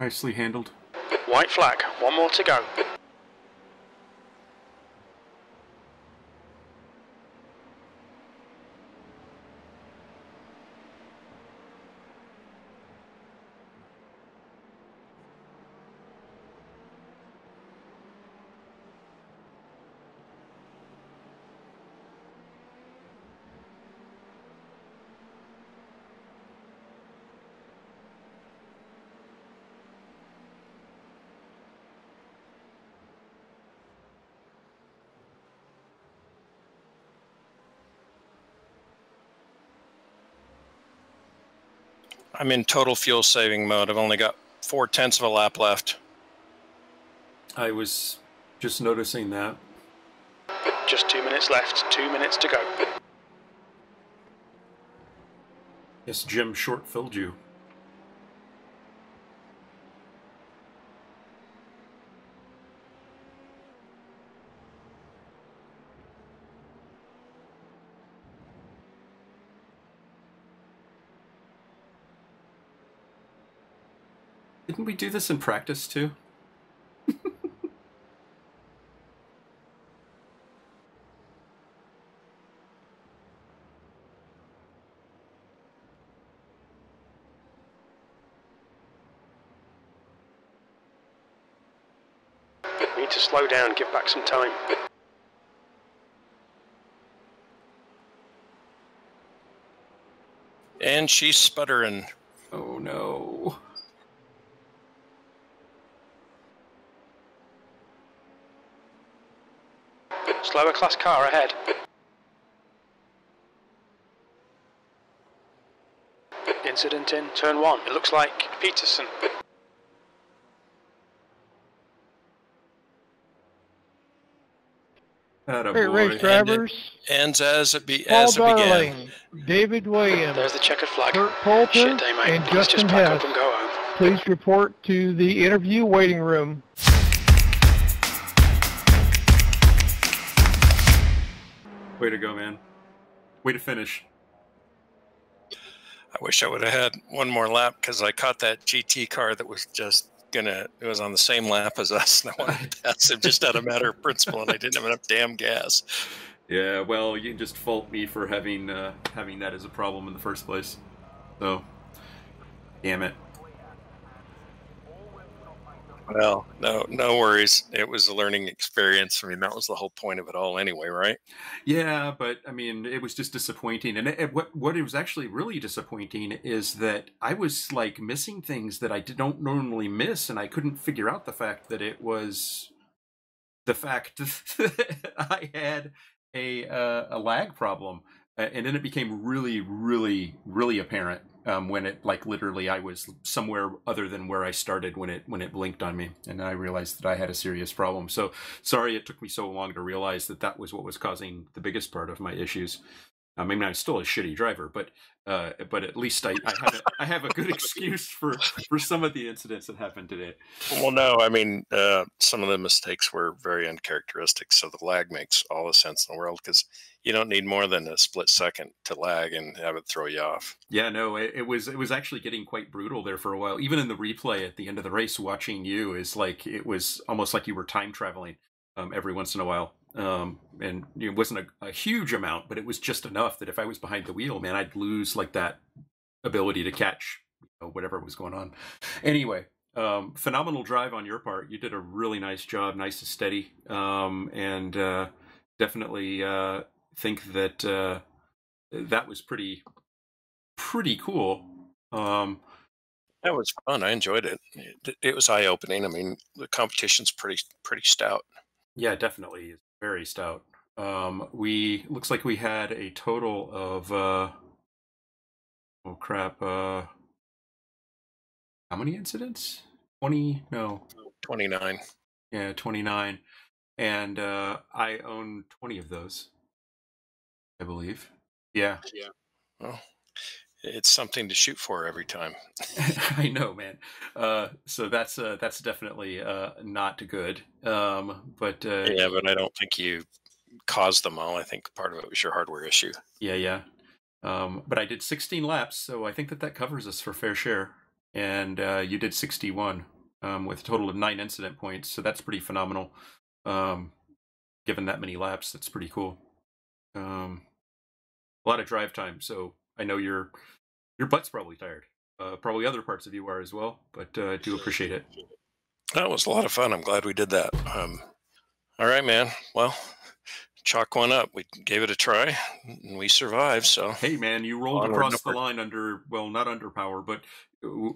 Nicely handled. White flag. One more to go. I'm in total fuel saving mode. I've only got four tenths of a lap left. I was just noticing that. Just two minutes left. Two minutes to go. Yes, Jim short filled you. We do this in practice too? Need to slow down. Give back some time. And she's sputtering. Oh no. Slower class car ahead. Incident in turn one. It looks like Peterson. Atta Great boy. race drivers. Ends as it be Paul as it began. Darling, David Williams, There's the checkered flag. Kurt Poulter, Shit and Let's Justin just Hess. up and go home. Please report to the interview waiting room. Way to go, man. Way to finish. I wish I would have had one more lap because I caught that GT car that was just gonna. It was on the same lap as us, and I wanted to pass him just out of matter of principle, and I didn't have enough damn gas. Yeah, well, you can just fault me for having uh, having that as a problem in the first place. So, damn it. Well, no, no worries. It was a learning experience. I mean, that was the whole point of it all, anyway, right? Yeah, but I mean, it was just disappointing. And it, it- what what it was actually really disappointing is that I was like missing things that I don't normally miss, and I couldn't figure out the fact that it was the fact that I had a uh, a lag problem, and then it became really, really, really apparent um, when it like literally I was somewhere other than where I started when it when it blinked on me, and I realized that I had a serious problem. So sorry it took me so long to realize that that was what was causing the biggest part of my issues. I mean, I'm still a shitty driver, but uh, but at least I, I have a, I have a good excuse for for some of the incidents that happened today. Well, no, I mean, uh, some of the mistakes were very uncharacteristic. So the lag makes all the sense in the world because you don't need more than a split second to lag and have it throw you off. Yeah, no, it, it was it was actually getting quite brutal there for a while. Even in the replay at the end of the race, watching you is like it was almost like you were time traveling um, every once in a while. Um, and it wasn't a, a huge amount, but it was just enough that if I was behind the wheel, man, I'd lose like that ability to catch you know, whatever was going on. Anyway, um, phenomenal drive on your part. You did a really nice job, nice and steady, um, and uh, definitely uh, think that uh, that was pretty pretty cool. Um, That was fun. I enjoyed it. It, it was eye opening. I mean, the competition's pretty pretty stout. yeah, definitely very stout. Um, we looks like we had a total of uh, oh crap, uh, how many incidents? Twenty? No, Twenty nine. Yeah, 29. And uh, I own 20 of those, I believe. Yeah, Yeah. Well, it's something to shoot for every time. I know, man. Uh, so that's uh, that's definitely uh, not good. Um, but uh, Yeah, but I don't think you caused them all. I think part of it was your hardware issue. yeah, yeah. Um, but I did 16 laps, so I think that that covers us for fair share. And uh, you did 61 um, with a total of nine incident points, so that's pretty phenomenal. Um, given that many laps, that's pretty cool. Um, a lot of drive time, so I know your your butt's probably tired. Uh, probably other parts of you are as well, but uh, I do appreciate it. That was a lot of fun. I'm glad we did that. Um, all right, man. Well, chalk one up. We gave it a try, and we survived. So Hey, man, you rolled Onward across the line under well, not under power, but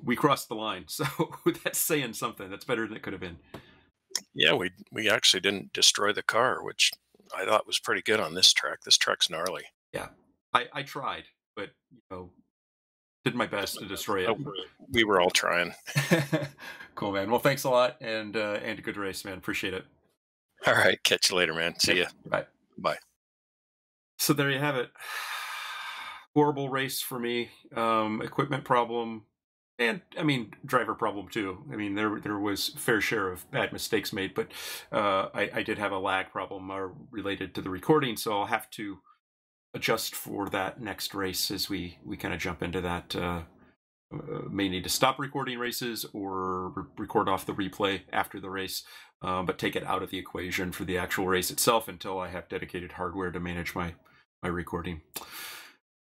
we crossed the line, so that's saying something. That's better than it could have been. yeah, we we actually didn't destroy the car, which I thought was pretty good on this track. This track's gnarly. Yeah, I, I tried, but you know, did my best to destroy it. Oh, we were all trying. cool, man. Well, thanks a lot, and uh, and good race, man. Appreciate it. All right, catch you later, man. See ya. Bye. Bye. So there you have it. Horrible race for me. Um, equipment problem, and I mean driver problem too. I mean there there was fair share of bad mistakes made, but uh, I, I did have a lag problem uh, related to the recording, so I'll have to adjust for that next race as we we kind of jump into that. Uh, uh, may need to stop recording races or re- record off the replay after the race, uh, but take it out of the equation for the actual race itself until I have dedicated hardware to manage my my recording.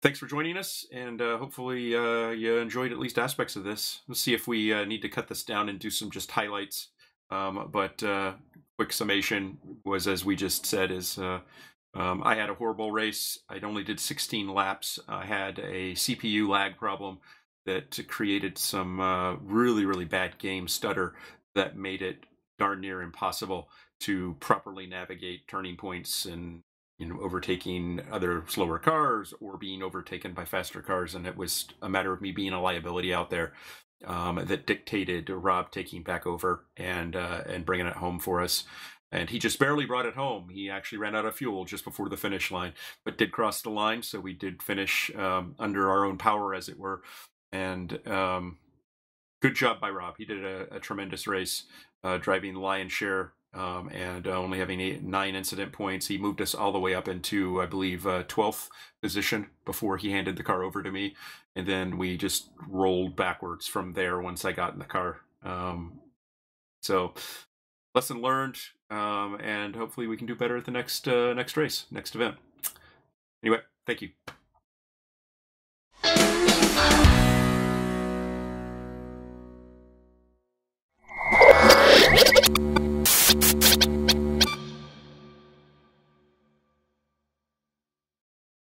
Thanks for joining us, and uh, hopefully uh, you enjoyed at least aspects of this. We'll see if we uh, need to cut this down and do some just highlights. Um, but uh, quick summation was, as we just said, is uh, um, I had a horrible race. I only did 16 laps. I had a CPU lag problem that created some uh, really, really bad game stutter that made it darn near impossible to properly navigate turning points and you know overtaking other slower cars or being overtaken by faster cars and it was a matter of me being a liability out there um, that dictated rob taking back over and uh, and bringing it home for us and he just barely brought it home he actually ran out of fuel just before the finish line but did cross the line so we did finish um, under our own power as it were and um, good job by rob he did a, a tremendous race uh, driving the lion's share um, and uh, only having eight, nine incident points. He moved us all the way up into, I believe, uh, 12th position before he handed the car over to me. And then we just rolled backwards from there once I got in the car. Um, so, lesson learned, um, and hopefully we can do better at the next uh, next race, next event. Anyway, thank you.